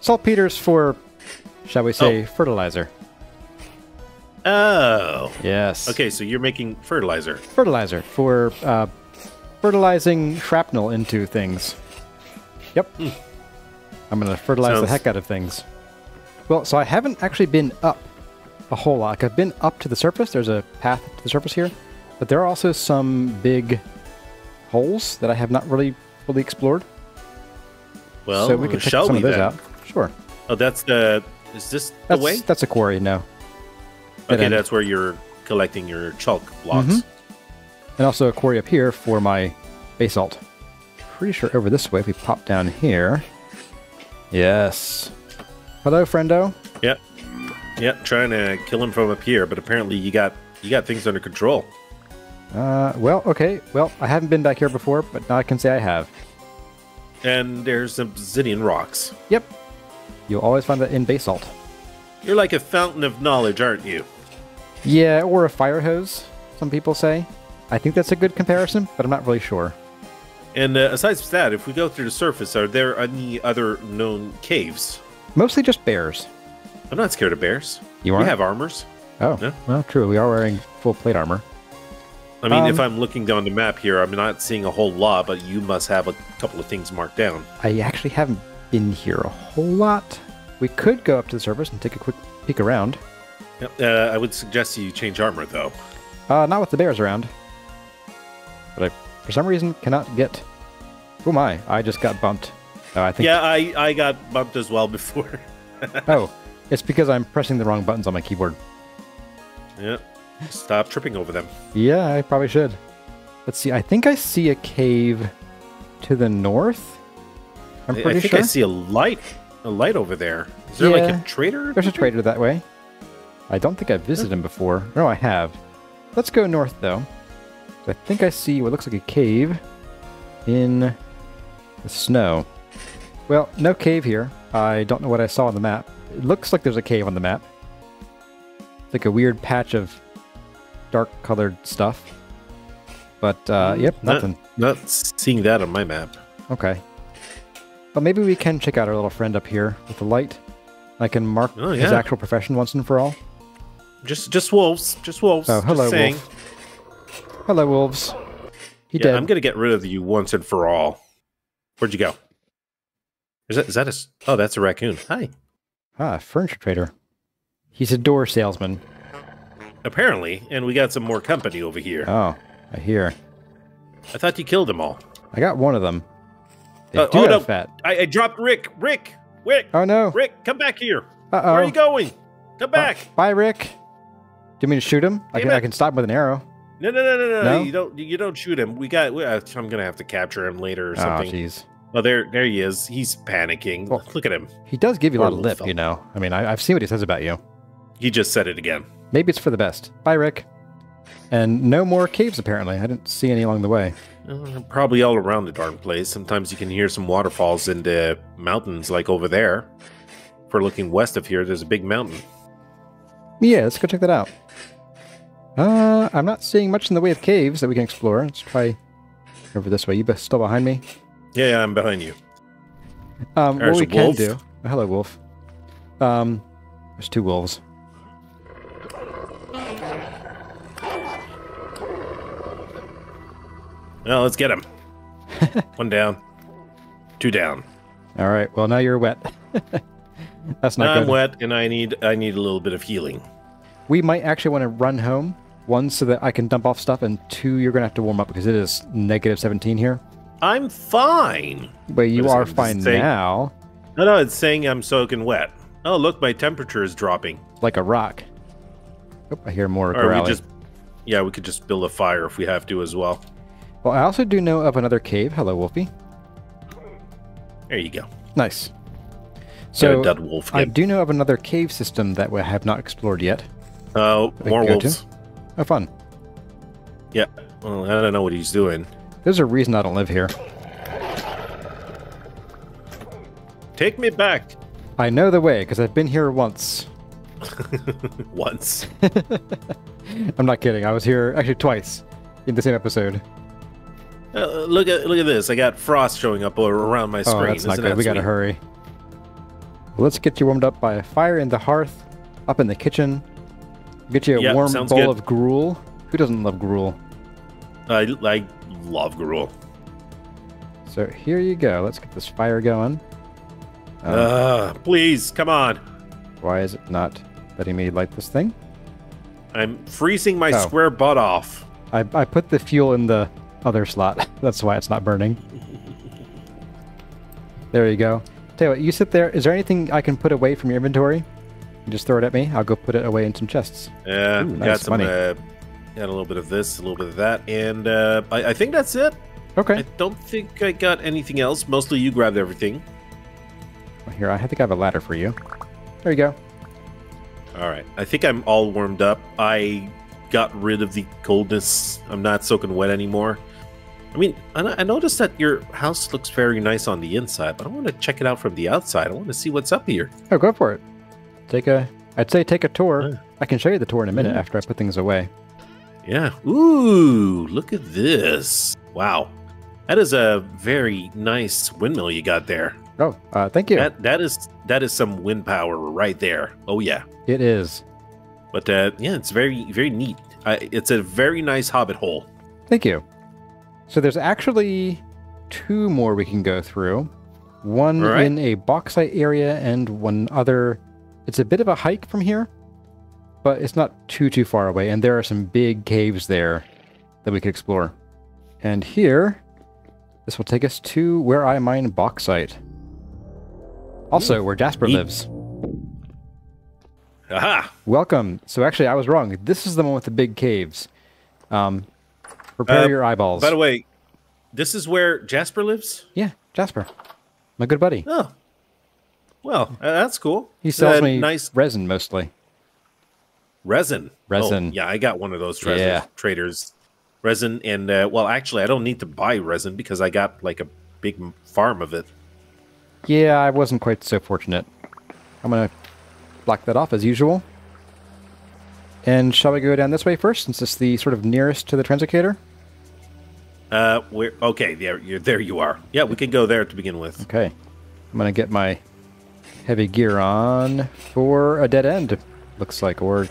Saltpeter's for, shall we say, fertilizer. Oh. Yes. Okay, so you're making fertilizer. Fertilizer for uh, fertilizing shrapnel into things. Yep. I'm going to fertilize the Hmm. Heck out of things. Well, so I haven't actually been up a whole lot. I've been up to the surface. There's a path to the surface here. But there are also some big holes that I have not really fully explored. Well, so we could check some of those then? out. Sure. Oh, that's the. Is this That's the way? that's a quarry. Dead Okay, end. that's where you're collecting your chalk blocks. Mhm. And also a quarry up here for my basalt. Pretty sure over this way, if we pop down here. Yes. Hello, friendo. Yep. Trying to kill him from up here, but apparently you got you got things under control. Uh, well, okay. Well, I haven't been back here before, but now I can say I have. And there's obsidian rocks. Yep. You'll always find that in basalt. You're like a fountain of knowledge, aren't you? Yeah, or a fire hose, some people say. I think that's a good comparison, but I'm not really sure. And uh, aside from that, if we go through the surface, are there any other known caves? Mostly just bears. I'm not scared of bears. You aren't? have armors. Oh, Yeah. well, true. We are wearing full plate armor. I mean, if Um, I'm looking down the map here, I'm not seeing a whole lot, but you must have a couple of things marked down. I actually haven't been here a whole lot. We could go up to the surface and take a quick peek around. Yep. Uh, I would suggest you change armor, though. Uh, not with the bears around. But I, for some reason, cannot get... Oh my, I I just got bumped. Oh, I think... Yeah, I, I got bumped as well before. Oh, it's because I'm pressing the wrong buttons on my keyboard. yep. Stop tripping over them. Yeah, I probably should. Let's see, I think I see a cave to the north. I'm pretty I think sure. I see a light, a light over there. Is there like a trader? There's a trader that way. I don't think I've visited him before. No, I have. Let's go north, though. I think I see what looks like a cave in the snow. Well, no cave here. I don't know what I saw on the map. It looks like there's a cave on the map. It's like a weird patch of dark colored stuff. But, uh, Mm, yep, not- nothing. Not seeing that on my map. Okay. But maybe we can check out our little friend up here with the light. I can mark Oh, his actual profession once and for all. Just, just wolves. Just wolves. Oh, hello, wolf. Hello, wolves. He Yeah, dead. I'm gonna get rid of you once and for all. Where'd you go? Is that is that a? Oh, that's a raccoon. Hi. Ah, furniture trader. He's a door salesman. Apparently, and we got some more company over here. Oh, I hear. I thought you killed them all. I got one of them. They Uh, do oh, have no. fat. I, I dropped Rick. Rick. Rick. Oh no. Rick, come back here. Uh oh. Where are oh. you going? Come back. Bye, Rick. Do you mean to shoot him? I Damn can, I can stop him with an arrow. No, no, no, no, no, No? You don't. You don't shoot him. We got. We, uh, I'm gonna have to capture him later or something. Oh, something. jeez. Oh, there, there he is. He's panicking. Well- Look at him. He does give you a lot of lip, fella. you know. I mean, I, I've seen what he says about you. He just said it again. Maybe it's for the best. Bye, Rick. And no more caves, apparently. I didn't see any along the way. Uh, probably all around the darn place. Sometimes you can hear some waterfalls in the mountains, like over there. If we're looking west of here, there's a big mountain. Yeah, let's go check that out. Uh, I'm not seeing much in the way of caves that we can explore. Let's try over this way. You still behind me? Yeah, yeah, I'm behind you. Um, what we can do. Oh, hello, wolf. Um, there's two wolves. Well, let's get him. One down, two down. All right. Well, now you're wet. That's not good. I'm wet, and I need I need a little bit of healing. We might actually want to run home. One, so that I can dump off stuff, and two, you're gonna have to warm up because it is negative 17 here. I'm fine. But you are it? Does it fine say- now, No, no, it's saying I'm soaking wet. Oh, look, my temperature is dropping. like a rock. Oh, I hear more Or we just, yeah, we could just build a fire if we have to as well. Well, I also do know of another cave. Hello, Wolfie. There you go. Nice. Uh, so, So wolf. I do know of another cave system that we have not explored yet. Oh, we more to. wolves. Oh, fun. Yeah. Well, I don't know what he's doing. There's a reason I don't live here. Take me back. I know the way because I've been here once. Once. I'm not kidding. I was here actually twice in the same episode. Uh, look at look at this. I got frost showing up around my screen. Oh, screen. that's not Isn't good. that We gotta hurry. Well, let's get you warmed up by a fire in the hearth, up in the kitchen. Get you a Yep, warm bowl good. of gruel. Who doesn't love gruel? I, I love gruel. So here you go. Let's get this fire going. Um, Uh, please, come on. why is it not letting me light this thing? I'm freezing my Oh. square butt off. I, I put the fuel in the other slot. That's why it's not burning. There you go. Tell you what, you sit there. Is there anything I can put away from your inventory? You just throw it at me. I'll go put it away in some chests. Yeah, Ooh, got nice some. money. Uh, got a little bit of this, a little bit of that, and uh, I, I think that's it. Okay. I don't think I got anything else. Mostly you grabbed everything. Here, I think I have a ladder for you. There you go. All right. I think I'm all warmed up. I got rid of the coldness. I'm not soaking wet anymore. I mean, I, noticed that your house looks very nice on the inside, but I want to check it out from the outside. I want to see what's up here. Oh, go for it. Take a. I'd say take a tour. I can show you the tour in a minute Yeah. after I put things away. Yeah. Ooh, look at this. Wow. That is a very nice windmill you got there. Oh, uh, thank you. That that is that is some wind power right there. Oh yeah. It is. But uh, yeah, it's very very neat. Uh, it's a very nice hobbit hole. Thank you. So there's actually two more we can go through. One right. in a bauxite area and one other. It's a bit of a hike from here, but it's not too too far away. And there are some big caves there that we could explore. And here, this will take us to where I mine bauxite. Also, where Jasper lives. Aha! Welcome. So actually, I was wrong. This is the one with the big caves. Um, prepare Uh, your eyeballs. By the way, this is where Jasper lives. Yeah, Jasper, my good buddy. Oh, well, uh, that's cool. He sells Uh, me nice resin mostly. Resin. Resin. Oh, yeah, I got one of those treasures, Yeah. traders. Resin and uh, well, actually, I don't need to buy resin because I got like a big farm of it. Yeah, I wasn't quite so fortunate. I'm gonna block that off as usual. And shall we go down this way first, since it's the sort of nearest to the translocator? Uh, where? Okay, there, you there you are. Yeah, we can go there to begin with. Okay. I'm gonna get my heavy gear on for a dead end. Looks like, or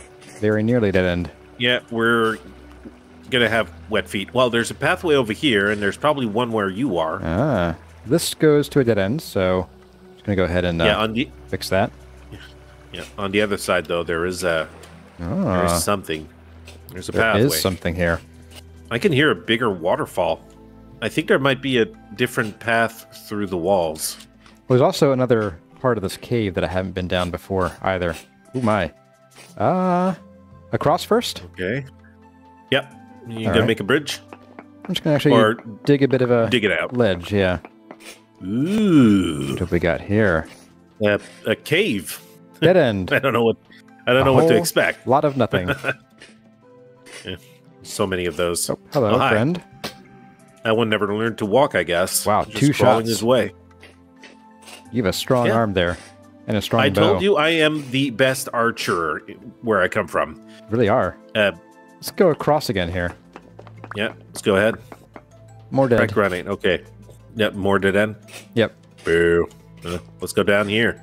very nearly dead end. Yeah, we're gonna have wet feet. Well, there's a pathway over here, and there's probably one where you are. Ah, this goes to a dead end, so just gonna go ahead and uh, yeah, on the fix that. yeah on the other side though, there is a Ah, there's something. There's a there pathway. is something here. I can hear a bigger waterfall. I think there might be a different path through the walls. There's also another part of this cave that I haven't been down before either. Oh my. Uh, across first? Okay. Yep. You All gonna right. make a bridge I'm just gonna actually or dig a bit of a dig it out? ledge, yeah. Ooh, What have we got here? a, a cave. Dead end. I don't know what I don't A know what to whole expect. lot of nothing. So many of those. Oh, hello, Oh, friend. That one never learned to walk, I guess. Wow, Just two crawling shots. his way. You have a strong Yeah. arm there. And a strong I bow. told you I am the best archer where I come from. Really are. Uh, Let's go across again here. yeah, let's go ahead. More dead. Back running. Okay. Yep, more dead end. Yep. Boo. Uh, let's go down here.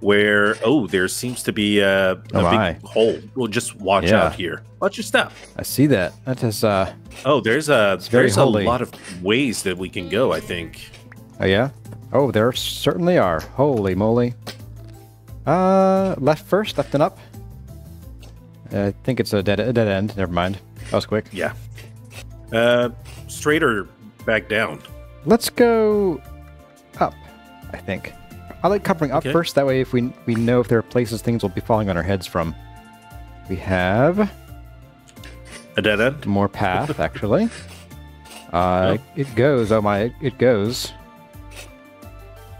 Where oh, there seems to be a, a Oh, my. big hole. Well, just watch Yeah. out here. Watch your step. I see that. That is, uh, Oh, there's a very there's holy. a lot of ways that we can go. I think. Oh yeah? Oh, there certainly are. Holy moly. Uh, left first, left and up. I think it's a dead, a dead end. Never mind. That was quick. Yeah. Uh, straight or back down. Let's go up, I think. I like covering up Okay. first. That way, if we we know if there are places things will be falling on our heads from. We have A dead end. more path, actually. Uh, it goes. Oh my! It goes.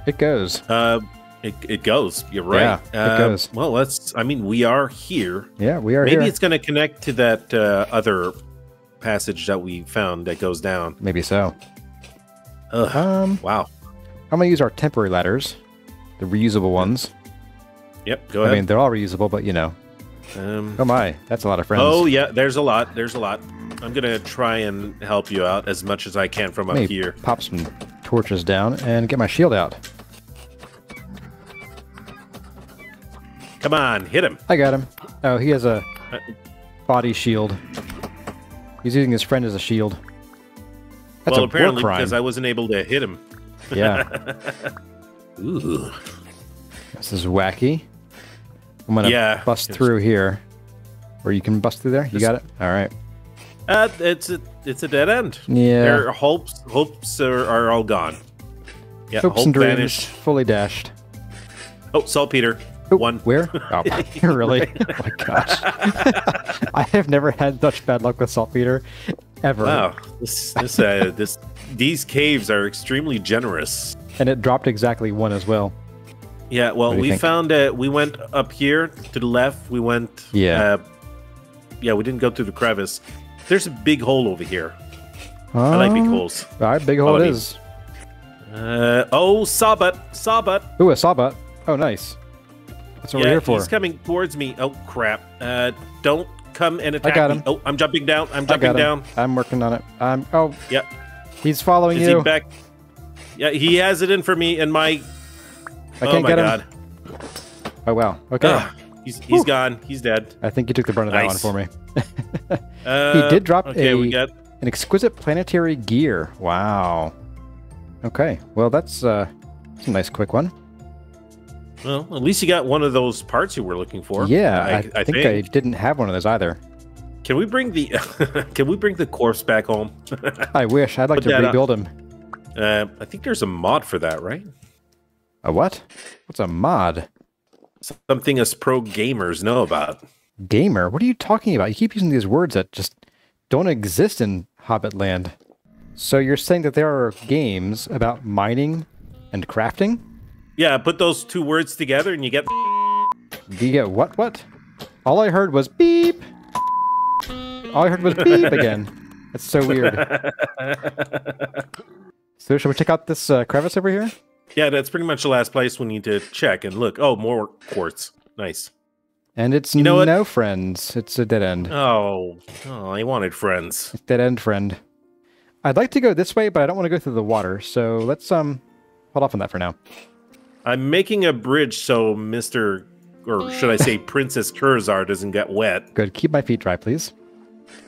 It goes. Uh, it, it goes. You're right. Yeah, it Uh, goes. Well, let's. I mean, we are here. Yeah, we are Maybe here. it's going to connect to that uh, other passage that we found that goes down. Maybe so. Ugh. Um, Wow. I'm gonna use our temporary ladders, the reusable ones. Yep. Go I mean, they're all reusable, but you know. um, Oh my, that's a lot of friends. oh yeah, there's a lot. There's a lot. I'm gonna try and help you out as much as I can from up here. pop some torches down and get my shield out. Come on, hit him. I got him. Oh, he has a Uh, body shield. He's using his friend as a shield. That's well, a war apparently crime. because I wasn't able to hit him. Yeah, Ooh. this is wacky. I'm gonna Yeah, bust through here. Or you can bust through there. You got it. All right. Uh, it's a it's a dead end. Yeah. Their hopes hopes are, are all gone. Yeah, Hopes hope and dreams vanished. fully dashed. Oh, saltpeter. Oh, One. Where? Oh, really? oh my gosh. I have never had such bad luck with saltpeter ever. Wow. This, this, uh, this, these caves are extremely generous. And it dropped exactly one as well. Yeah. Well, What do you we think? found uh, we went up here to the left. We went. Yeah. Uh, yeah. We didn't go through the crevice. There's a big hole over here. I like big Oh, holes. All right, big hole Follow it is. Uh, oh, sawbutt, sawbutt. Ooh, a sawbutt. Oh, nice. That's what yeah, we're here for. he's coming towards me. Oh crap! Uh, don't come and attack I got me. him. Oh, I'm jumping down. I'm I jumping got him. down. I'm working on it. I'm. Oh, Yep. he's following Is you. he back? Yeah, he has it in for me, and my. I oh can't my get him. god! Oh wow. Okay. Ugh, he's he's Whew. gone. He's dead. I think you took the brunt of that one for me. Uh, he did drop Okay, we a- got. An exquisite planetary gear. Wow. Okay. Well, that's uh, that's a nice quick one. Well, at least you got one of those parts you were looking for. Yeah, I, I, I think, think. I didn't have one of those either. Can we bring the Can we bring the corpse back home? I wish. I'd like Put to up. rebuild him. uh, I think there's a mod for that, right? A what? What's a mod? Something us pro gamers know about. Gamer? What are you talking about? You keep using these words that just don't exist in Hobbit land. So you're saying that there are games about mining and crafting? Yeah, put those two words together and you get. Do you get what? What? All I heard was beep. All I heard was beep again. That's so weird. So shall we check out this uh, crevice over here? Yeah, that's pretty much the last place we need to check and look. Oh, more quartz. Nice. And it's You know what? no friends. It's a dead end. Oh, oh, I wanted friends. Dead end friend. I'd like to go this way, but I don't want to go through the water. So let's um hold off on that for now. I'm making a bridge so Mister, or should I say Princess Kurazarrh, doesn't get wet. Good. Keep my feet dry, please.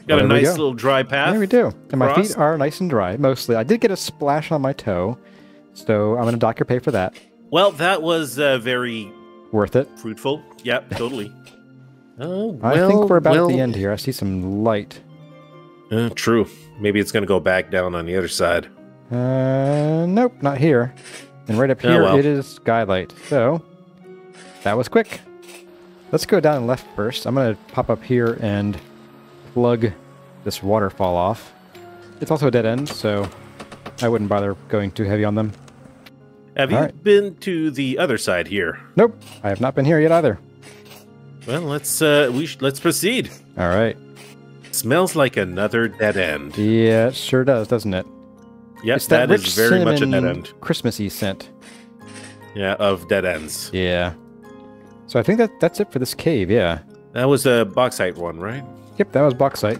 Got There a nice go. little dry path. There we do. And my Cross. feet are nice and dry, mostly. I did get a splash on my toe, so I'm gonna dock your pay for that. Well, that was uh, very Worth it. fruitful. Yep, totally. Oh, well, I think we're about at the end here. I see some light. Uh, true. Maybe it's going to go back down on the other side. Uh, nope, not here. And right up Oh, here, well. it is skylight. So that was quick. Let's go down left first. I'm gonna pop up here and plug this waterfall off. It's also a dead end, so I wouldn't bother going too heavy on them. Have you All right. been to the other side here? Nope, I have not been here yet either. Well, let's uh, we sh- let's proceed. All right. Smells like another dead end. Yeah, it sure does, doesn't it? Yep, it's that that is very much a dead end. Christmassy scent. Yeah, of dead ends. Yeah. So I think that that's it for this cave. Yeah. That was a bauxite one, right? Yep, that was bauxite.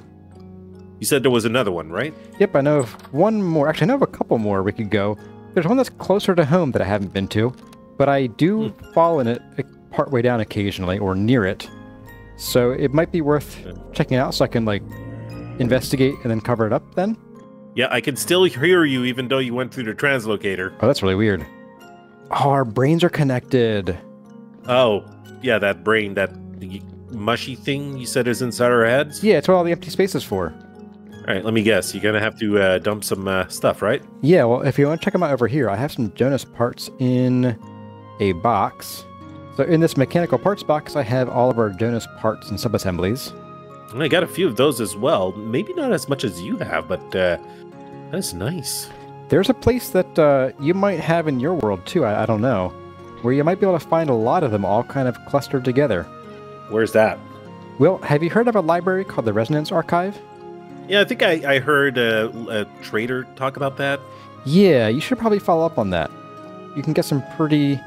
You said there was another one, right? Yep, I know of one more. Actually, I know of a couple more we could go. There's one that's closer to home that I haven't been to, but I do fall in it uh, partway down occasionally or near it. So it might be worth checking out so I can like investigate and then cover it up then. Yeah, I can still hear you even though you went through the translocator. Oh, that's really weird. Oh, our brains are connected. Oh, yeah, that brain, that mushy thing you said is inside our heads. Yeah, it's what all the empty space is for. All right, let me guess. You're gonna have to uh, dump some uh, stuff, right? Yeah, well, if you want to check them out over here, I have some Jonas parts in a box. So in this mechanical parts box, I have all of our Jonas parts and subassemblies. I got a few of those as well. Maybe not as much as you have, but uh, that's nice. There's a place that uh, you might have in your world too, I, I don't know, where you might be able to find a lot of them all kind of clustered together. Where's that? Well, have you heard of a library called the Resonance Archive? Yeah, I think I, I heard uh, a trader talk about that. Yeah, you should probably follow up on that. You can get some pretty,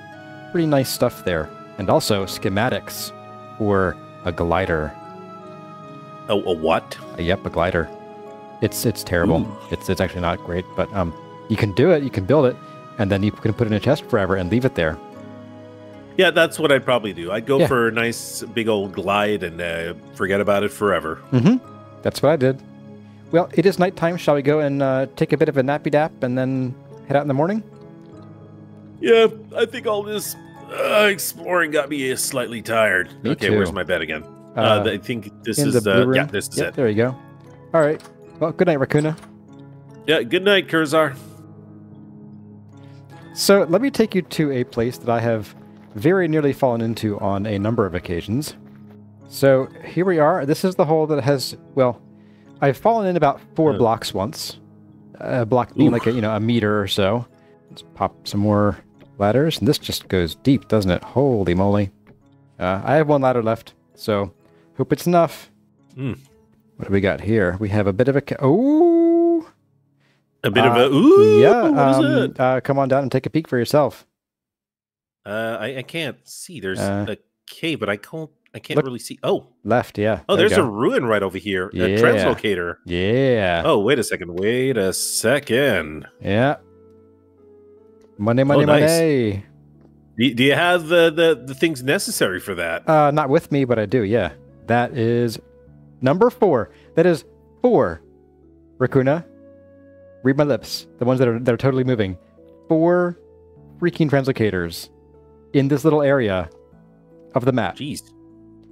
pretty nice stuff there, and also schematics for a glider. A, a what? Yep, a glider. It's it's terrible. Ooh. It's it's actually not great, but um, you can do it. You can build it, and then you can put it in a chest forever and leave it there. Yeah, that's what I'd probably do. I'd go Yeah. for a nice big old glide and uh, forget about it forever. Mm-hmm. That's what I did. Well, it is nighttime. Shall we go and uh, take a bit of a nappy dap and then head out in the morning? Yeah, I think all this uh, exploring got me slightly tired. Me okay, too. where's my bed again? Uh, Uh, I think this is the uh, yeah, this is Yep, it. There you go. All right. Well, good night, Rakoona. Yeah, good night, Kurazarrh. So let me take you to a place that I have very nearly fallen into on a number of occasions. So here we are. This is the hole that has, well, I've fallen in about four Huh. blocks once. A block being Oof. like a, you know, a meter or so. Let's pop some more ladders. And this just goes deep, doesn't it? Holy moly. Uh, I have one ladder left, so hope it's enough. Hmm. What do we got here? We have a bit of a... Oh! A bit of Uh, a ooh. yeah, um, it? uh, come on down and take a peek for yourself. Uh, I, I can't see. There's uh, a cave, but I can't. I can't look- really see. Oh, Left, yeah. oh, there there's a ruin right over here. Yeah. A translocator. Yeah. Oh, wait a second. Wait a second. Yeah. Money, money, Oh, money. Do you, do you have the, the the things necessary for that? Uh, not with me, but I do, yeah. That is number four. That is four. Rakoona, read my lips. The ones that are that are totally moving. Four freaking translocators in this little area of the map. Jeez.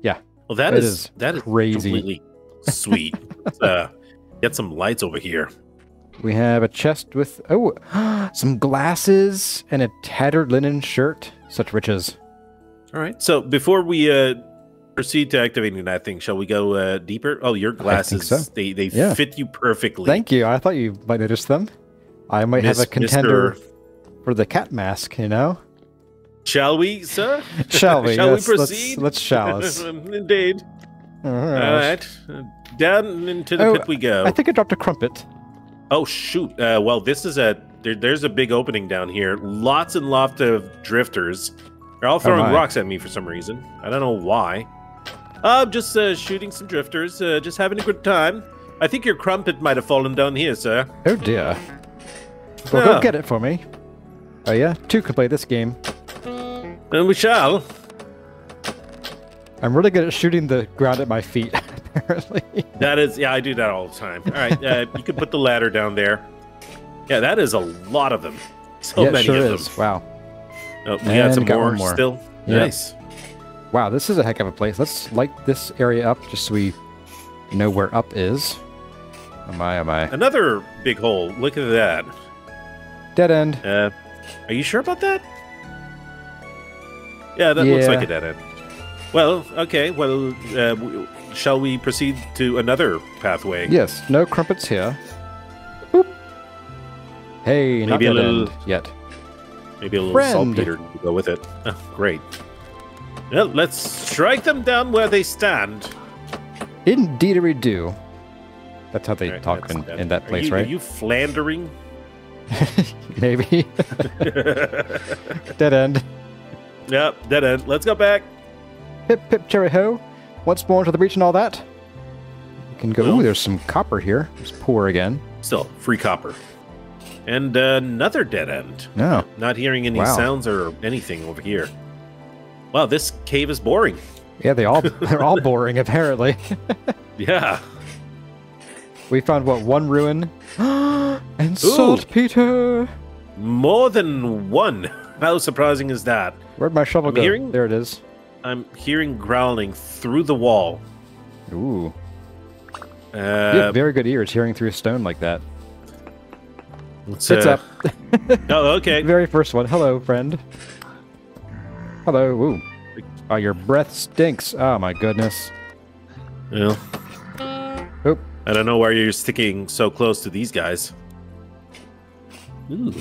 Yeah. Well, that It is, is that is crazy. completely sweet. Uh, get some lights over here. We have a chest with oh, some glasses and a tattered linen shirt. Such riches. All right. So before we uh, proceed to activating that thing, shall we go uh, deeper? Oh, your glasses. so. They they Yeah. fit you perfectly. Thank you. I thought you might notice them. I might have a contender Mr. for the cat mask, you know? Shall we, sir? Shall we? Shall Yes, we let's- proceed? Let's, shall us. Indeed. All All right. right. Uh, Down into the Oh, pit we go. I think I dropped a crumpet. Oh shoot! Uh, well, this is a there, there's a big opening down here. Lots and lots of drifters. They're all throwing Oh, rocks at me for some reason. I don't know why. I'm just uh, shooting some drifters, uh, just having a good time. I think your crumpet might have fallen down here, sir. Oh dear. Well, Yeah. go get it for me. Oh yeah, two can play this game. And we shall. I'm really good at shooting the ground at my feet, apparently. That is, yeah, I do that all the time. All right, uh, you can put the ladder down there. Yeah, that is a lot of them. So yeah, many sure of is. them. Wow. Oh, we got some got more, more. still. Nice. Wow, this is a heck of a place. Let's light this area up just so we know where up is. Oh my, oh my. Another big hole. Look at that. Dead end. Uh, are you sure about that? Yeah, that looks like Yeah. a dead end. Well, okay. Well, uh, w- shall we proceed to another pathway? Yes, no crumpets here. Boop. Hey, not Maybe a dead little- end yet. Maybe a little Friend. saltpeter to go with it. Oh, great. Well, let's strike them down where they stand. Indeed, we do. That's how they Alright, talk in, in that place, you, right? Are you flandering? Maybe. Dead end. yep, dead end. Let's go back. Pip pip cherry ho. Once more into the breach and all that. You can go. Well. Ooh, there's some copper here. It's poor again. Still, free copper. And uh, another dead end. No. Not hearing any Wow. sounds or anything over here. Wow, this cave is boring. Yeah, they all they're all boring apparently. Yeah. We found what one ruin and saltpeter. More than one. How surprising is that? Where'd my shovel I'm go? hearing- There it is. I'm hearing growling through the wall. Ooh, Uh, you have very good ears hearing through a stone like that. It's uh, up. Oh, okay. Very first one. Hello, friend. Hello. Ooh. Oh, your breath stinks. Oh my goodness. Well, Oop. I don't know why you're sticking so close to these guys. Ooh.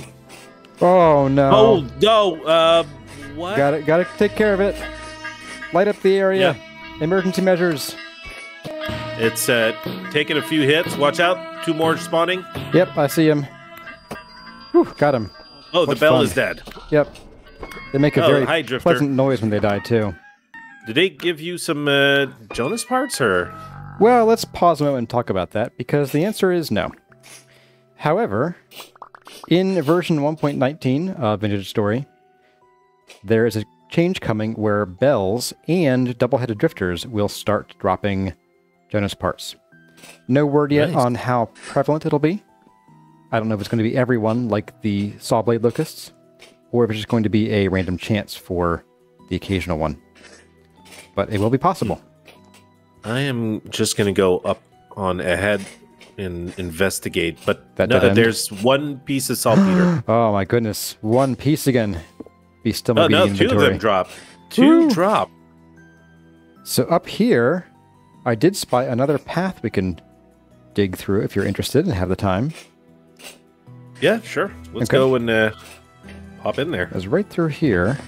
Oh no. Oh, no. Uh, what? Got it. Got to take care of it. Light up the area. Emergency measures. It's uh, taking a few hits. Watch out. Two more spawning. Yep, I see him. Whew, got him. Oh, the bell fun? is dead. Yep. They make a Oh, very hi, pleasant noise when they die too. Did they give you some uh, Jonas parts or? Well, let's pause a moment and talk about that because the answer is no. However, in version 1.19 of Vintage Story, there is a change coming where bells and double-headed drifters will start dropping Jonas parts. No word yet Nice. on how prevalent it'll be. I don't know if it's going to be everyone like the Sawblade Locusts, or if it's just going to be a random chance for the occasional one. But it will be possible. I am just gonna go up on ahead and investigate. But That no, there's one piece of saltpeter. Oh my goodness. One piece again. Be still oh maybe no, the two of them drop. Two Woo. drop. So up here, I did spy another path we can dig through if you're interested and have the time. Yeah, sure. Let's Okay. go and uh, hop in there. It was right through here.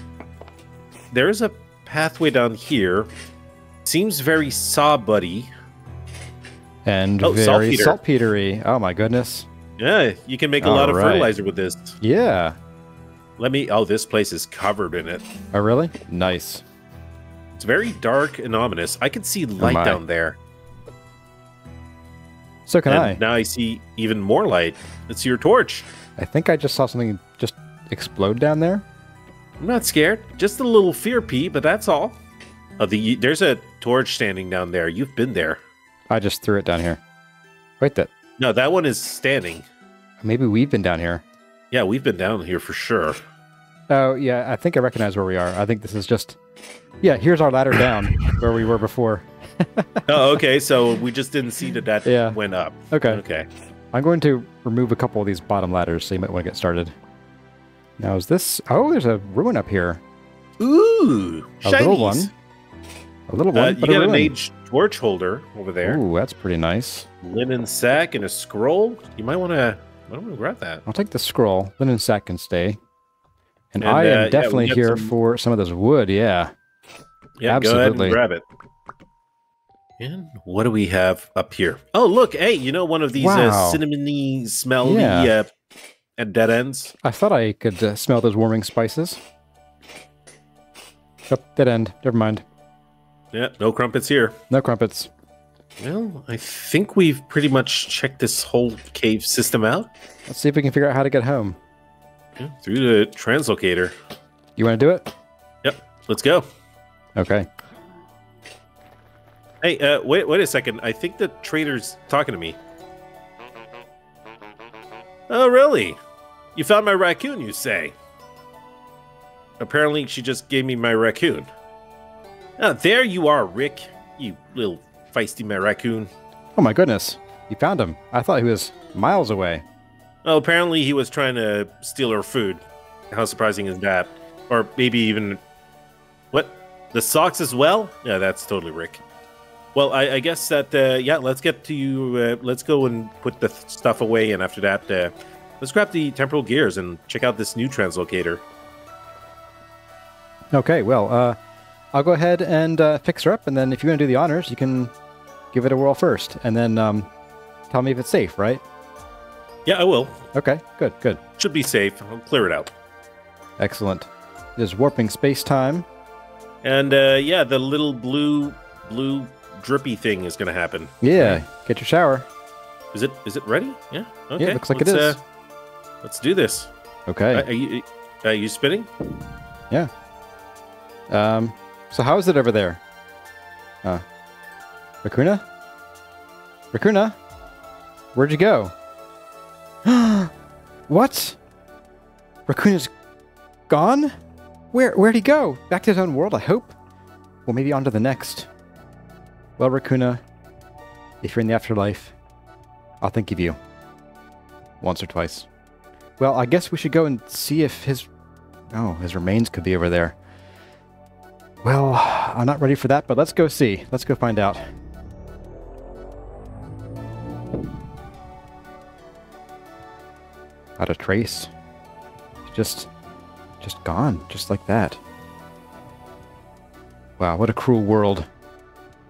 There is a pathway down here. Seems very saw buddy. And Oh, very saltpeter. saltpetery. Oh my goodness. Yeah, you can make a lot of Alright. fertilizer with this. Yeah. Let me. Oh, this place is covered in it. Oh really? Nice. It's very dark and ominous. I can see oh, light my. down there. So can and I. now I see even more light. It's your torch. I think I just saw something just explode down there. I'm not scared. Just a little fear, Pete, but that's all. Oh, the there's a torch standing down there. You've been there. I just threw it down here. Wait, that No, that one is standing. maybe we've been down here. Yeah, we've been down here for sure. Oh yeah, I think I recognize where we are. I think this is just Yeah, here's our ladder down where we were before. oh, okay. So we just didn't see that that Yeah. went up. Okay. Okay. I'm going to remove a couple of these bottom ladders, so you might want to get started. Now is this oh there's a ruin up here. Ooh, A little one. A little one, Uh, you got a ruin. mage torch holder over there. Ooh, that's pretty nice. Linen sack and a scroll. You might want to. I want to grab that. I'll take the scroll. Linen sack can stay. And, And, I uh, am we definitely got here some- for some of this wood, yeah. Yeah, go ahead Absolutely. and grab it. And what do we have up here? Oh, look! Hey, you know one of these uh, Wow. cinnamony, smelly Yeah. At dead ends. I thought I could uh, smell those warming spices. Oh, dead end. Never mind. Yeah, no crumpets here. No crumpets. Well, I think we've pretty much checked this whole cave system out Let's see if we can figure out how to get home. yeah, through the translocator. You want to do it? Yep, let's go. Okay. Hey, uh, wait, wait a second. I think the trader's talking to me. Oh, really? You found my raccoon, you say? Apparently, she just gave me my raccoon. Ah, there you are, Rick. You little feisty my raccoon. Oh my goodness. You found him. I thought he was miles away. Oh, apparently he was trying to steal her food. How surprising is that? Or maybe even what? The socks as well? Yeah, that's totally Rick. Well, I, I guess that uh, yeah. Let's get to you. Uh, let's go and put the th- stuff away, and after that, uh, let's grab the temporal gears and check out this new translocator. Okay, well, uh, I'll go ahead and uh, fix her up, and then if you're going to do the honors, you can give it a whirl first, and then um, tell me if it's safe, right? Yeah, I will. Okay, good, good. Should be safe. I'll clear it out. Excellent. It is warping space time. And uh, yeah, the little blue blue drippy thing is going to happen. Yeah, get your shower. Is it is it ready? Yeah. Okay. looks like it let's, is. Uh, let's do this. Okay. Uh, are you are you spinning? Yeah. Um, so how is it over there? Uh, Rakoona? Rakoona? Where'd you go? what? Raccoon's gone? Where, where'd he go? Back to his own world, I hope? Well, maybe on to the next. Well, Rakoona, if you're in the afterlife, I'll think of you. Once or twice. Well, I guess we should go and see if his... Oh, his remains could be over there. Well, I'm not ready for that, but let's go see. Let's go find out. Not a trace. Just, just gone, just like that. Wow, what a cruel world.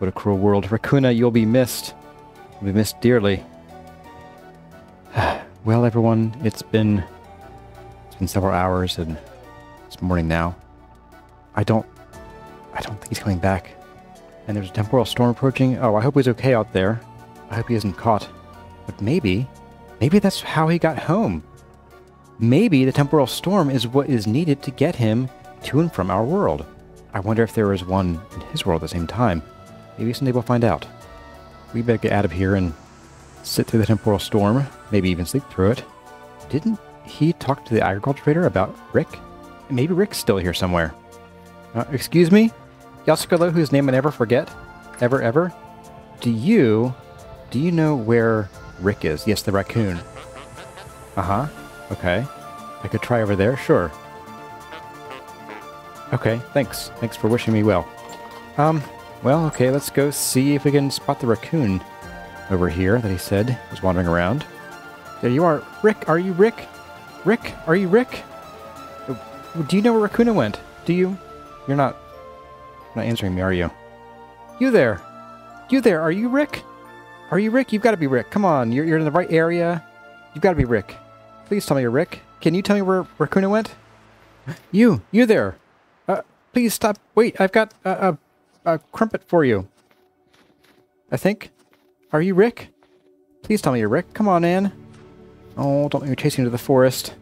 What a cruel world. Rakoona, you'll be missed. You'll be missed dearly. well, everyone, it's been, it's been several hours and it's morning now. I don't I don't think he's coming back. And there's a temporal storm approaching. Oh, I hope he's okay out there. I hope he isn't caught. But maybe, maybe that's how he got home. Maybe the temporal storm is what is needed to get him to and from our world. I wonder if there is one in his world at the same time. Maybe someday we'll find out. We better get out of here and sit through the temporal storm, maybe even sleep through it. Didn't he talk to the agriculture trader about Rick? Maybe Rick's still here somewhere. Uh, excuse me? Yasuko, whose name I never forget, ever, ever. Do you, do you know where Rick is. Yes, the raccoon. Uh-huh. Okay. I could try over there? Sure. Okay, thanks. Thanks for wishing me well. Um, well, okay, let's go see if we can spot the raccoon over here that he said was wandering around. There you are. Rick, are you Rick? Rick, are you Rick? Uh, Do you know where Raccoon went? Do you? You're not... Not answering me, are you? You there! You there, are you Rick? Are you Rick? You've got to be Rick. Come on, you're, you're in the right area. You've got to be Rick. Please tell me you're Rick. Can you tell me where Raccoon went? You! You there! Uh, please stop. Wait, I've got a, a, a crumpet for you. I think. Are you Rick? Please tell me you're Rick. Come on, Anne. Oh, don't let me chase you into the forest.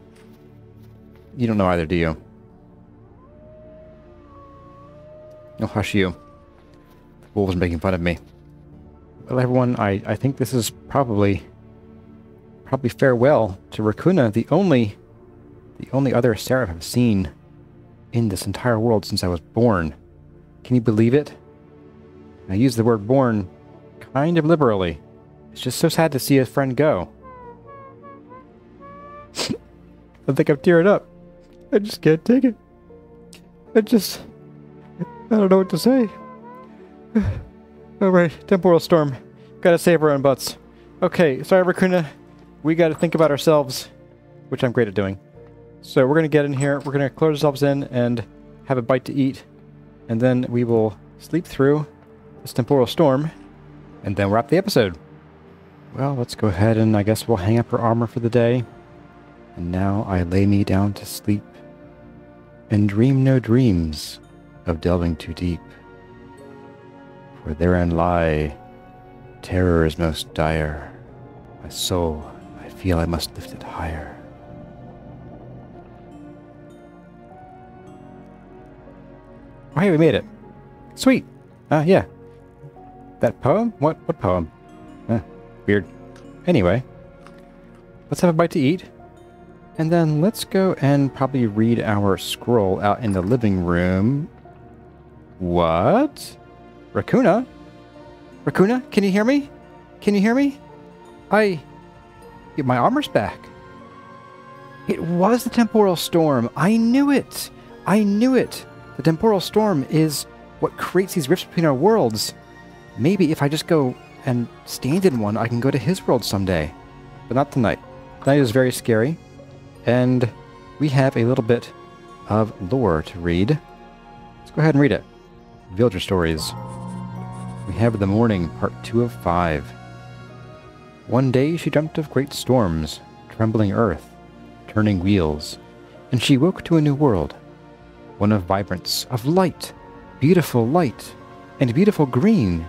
You don't know either, do you? Oh, hush you. The wolves are making fun of me. Well, everyone, I, I think this is probably probably farewell to Rakoona, the only the only other seraph I've seen in this entire world since I was born. Can you believe it? I use the word born kind of liberally. It's just so sad to see a friend go. I think I'm tearing up. I just can't take it. I just. I don't know what to say. Alright, temporal storm. Gotta save our own butts. Okay, sorry, Rakoona. We gotta think about ourselves, which I'm great at doing. So we're gonna get in here, we're gonna close ourselves in and have a bite to eat, and then we will sleep through this temporal storm, and then wrap the episode. Well, let's go ahead and I guess we'll hang up our armor for the day. And now I lay me down to sleep, and dream no dreams of delving too deep. For therein lie terrors most dire. My soul, I feel I must lift it higher. Oh, hey, we made it. Sweet. Uh, yeah. That poem? What? What poem? Eh, weird. Anyway, let's have a bite to eat. And then let's go and probably read our scroll out in the living room. What? Rakoona? Rakoona, can you hear me? Can you hear me? I... Get my armor's back. It was the temporal storm. I knew it. I knew it. The temporal storm is what creates these rifts between our worlds. Maybe if I just go and stand in one, I can go to his world someday. But not tonight. Tonight is very scary. And we have a little bit of lore to read. Let's go ahead and read it. Villager Stories. We have The Morning, Part 2 of 5. One day she dreamt of great storms, trembling earth, turning wheels, and she woke to a new world. One of vibrance, of light, beautiful light, and beautiful green.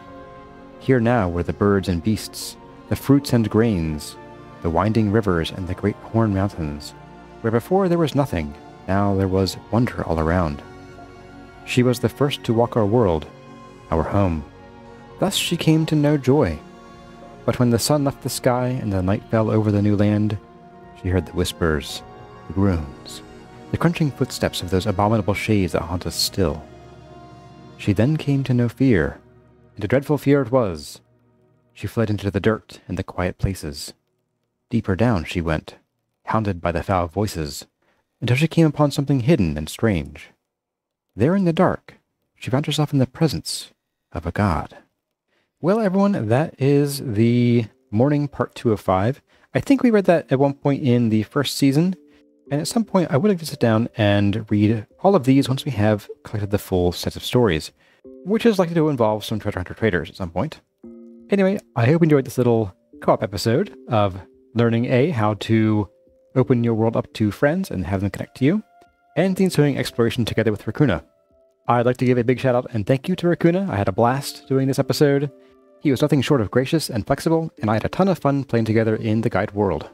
Here now were the birds and beasts, the fruits and grains, the winding rivers and the great horn mountains. Where before there was nothing, now there was wonder all around. She was the first to walk our world, our home. Thus she came to know joy. But when the sun left the sky and the night fell over the new land, she heard the whispers, the groans, the crunching footsteps of those abominable shades that haunt us still. She then came to know fear, and a dreadful fear it was. She fled into the dirt and the quiet places. Deeper down she went, hounded by the foul voices, until she came upon something hidden and strange. There in the dark, she found herself in the presence of a god. Well, everyone, that is the morning part two of five. I think we read that at one point in the first season, and at some point I would like to sit down and read all of these once we have collected the full set of stories, which is likely to involve some treasure hunter traders at some point. Anyway, I hope you enjoyed this little co-op episode of learning A, how to open your world up to friends and have them connect to you, and the ensuing exploration together with Rakoona. I'd like to give a big shout out and thank you to Rakoona. I had a blast doing this episode. He was nothing short of gracious and flexible, and I had a ton of fun playing together in the guide world.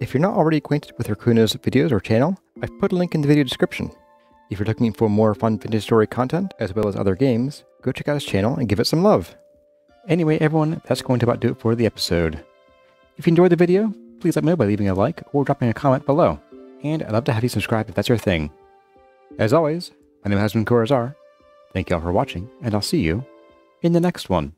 If you're not already acquainted with Rakoona's videos or channel, I've put a link in the video description. If you're looking for more fun vintage story content, as well as other games, go check out his channel and give it some love. Anyway, everyone, that's going to about do it for the episode. If you enjoyed the video, please let me know by leaving a like or dropping a comment below. And I'd love to have you subscribe if that's your thing. As always, my name has been Kurazarrh. Thank you all for watching, and I'll see you in the next one.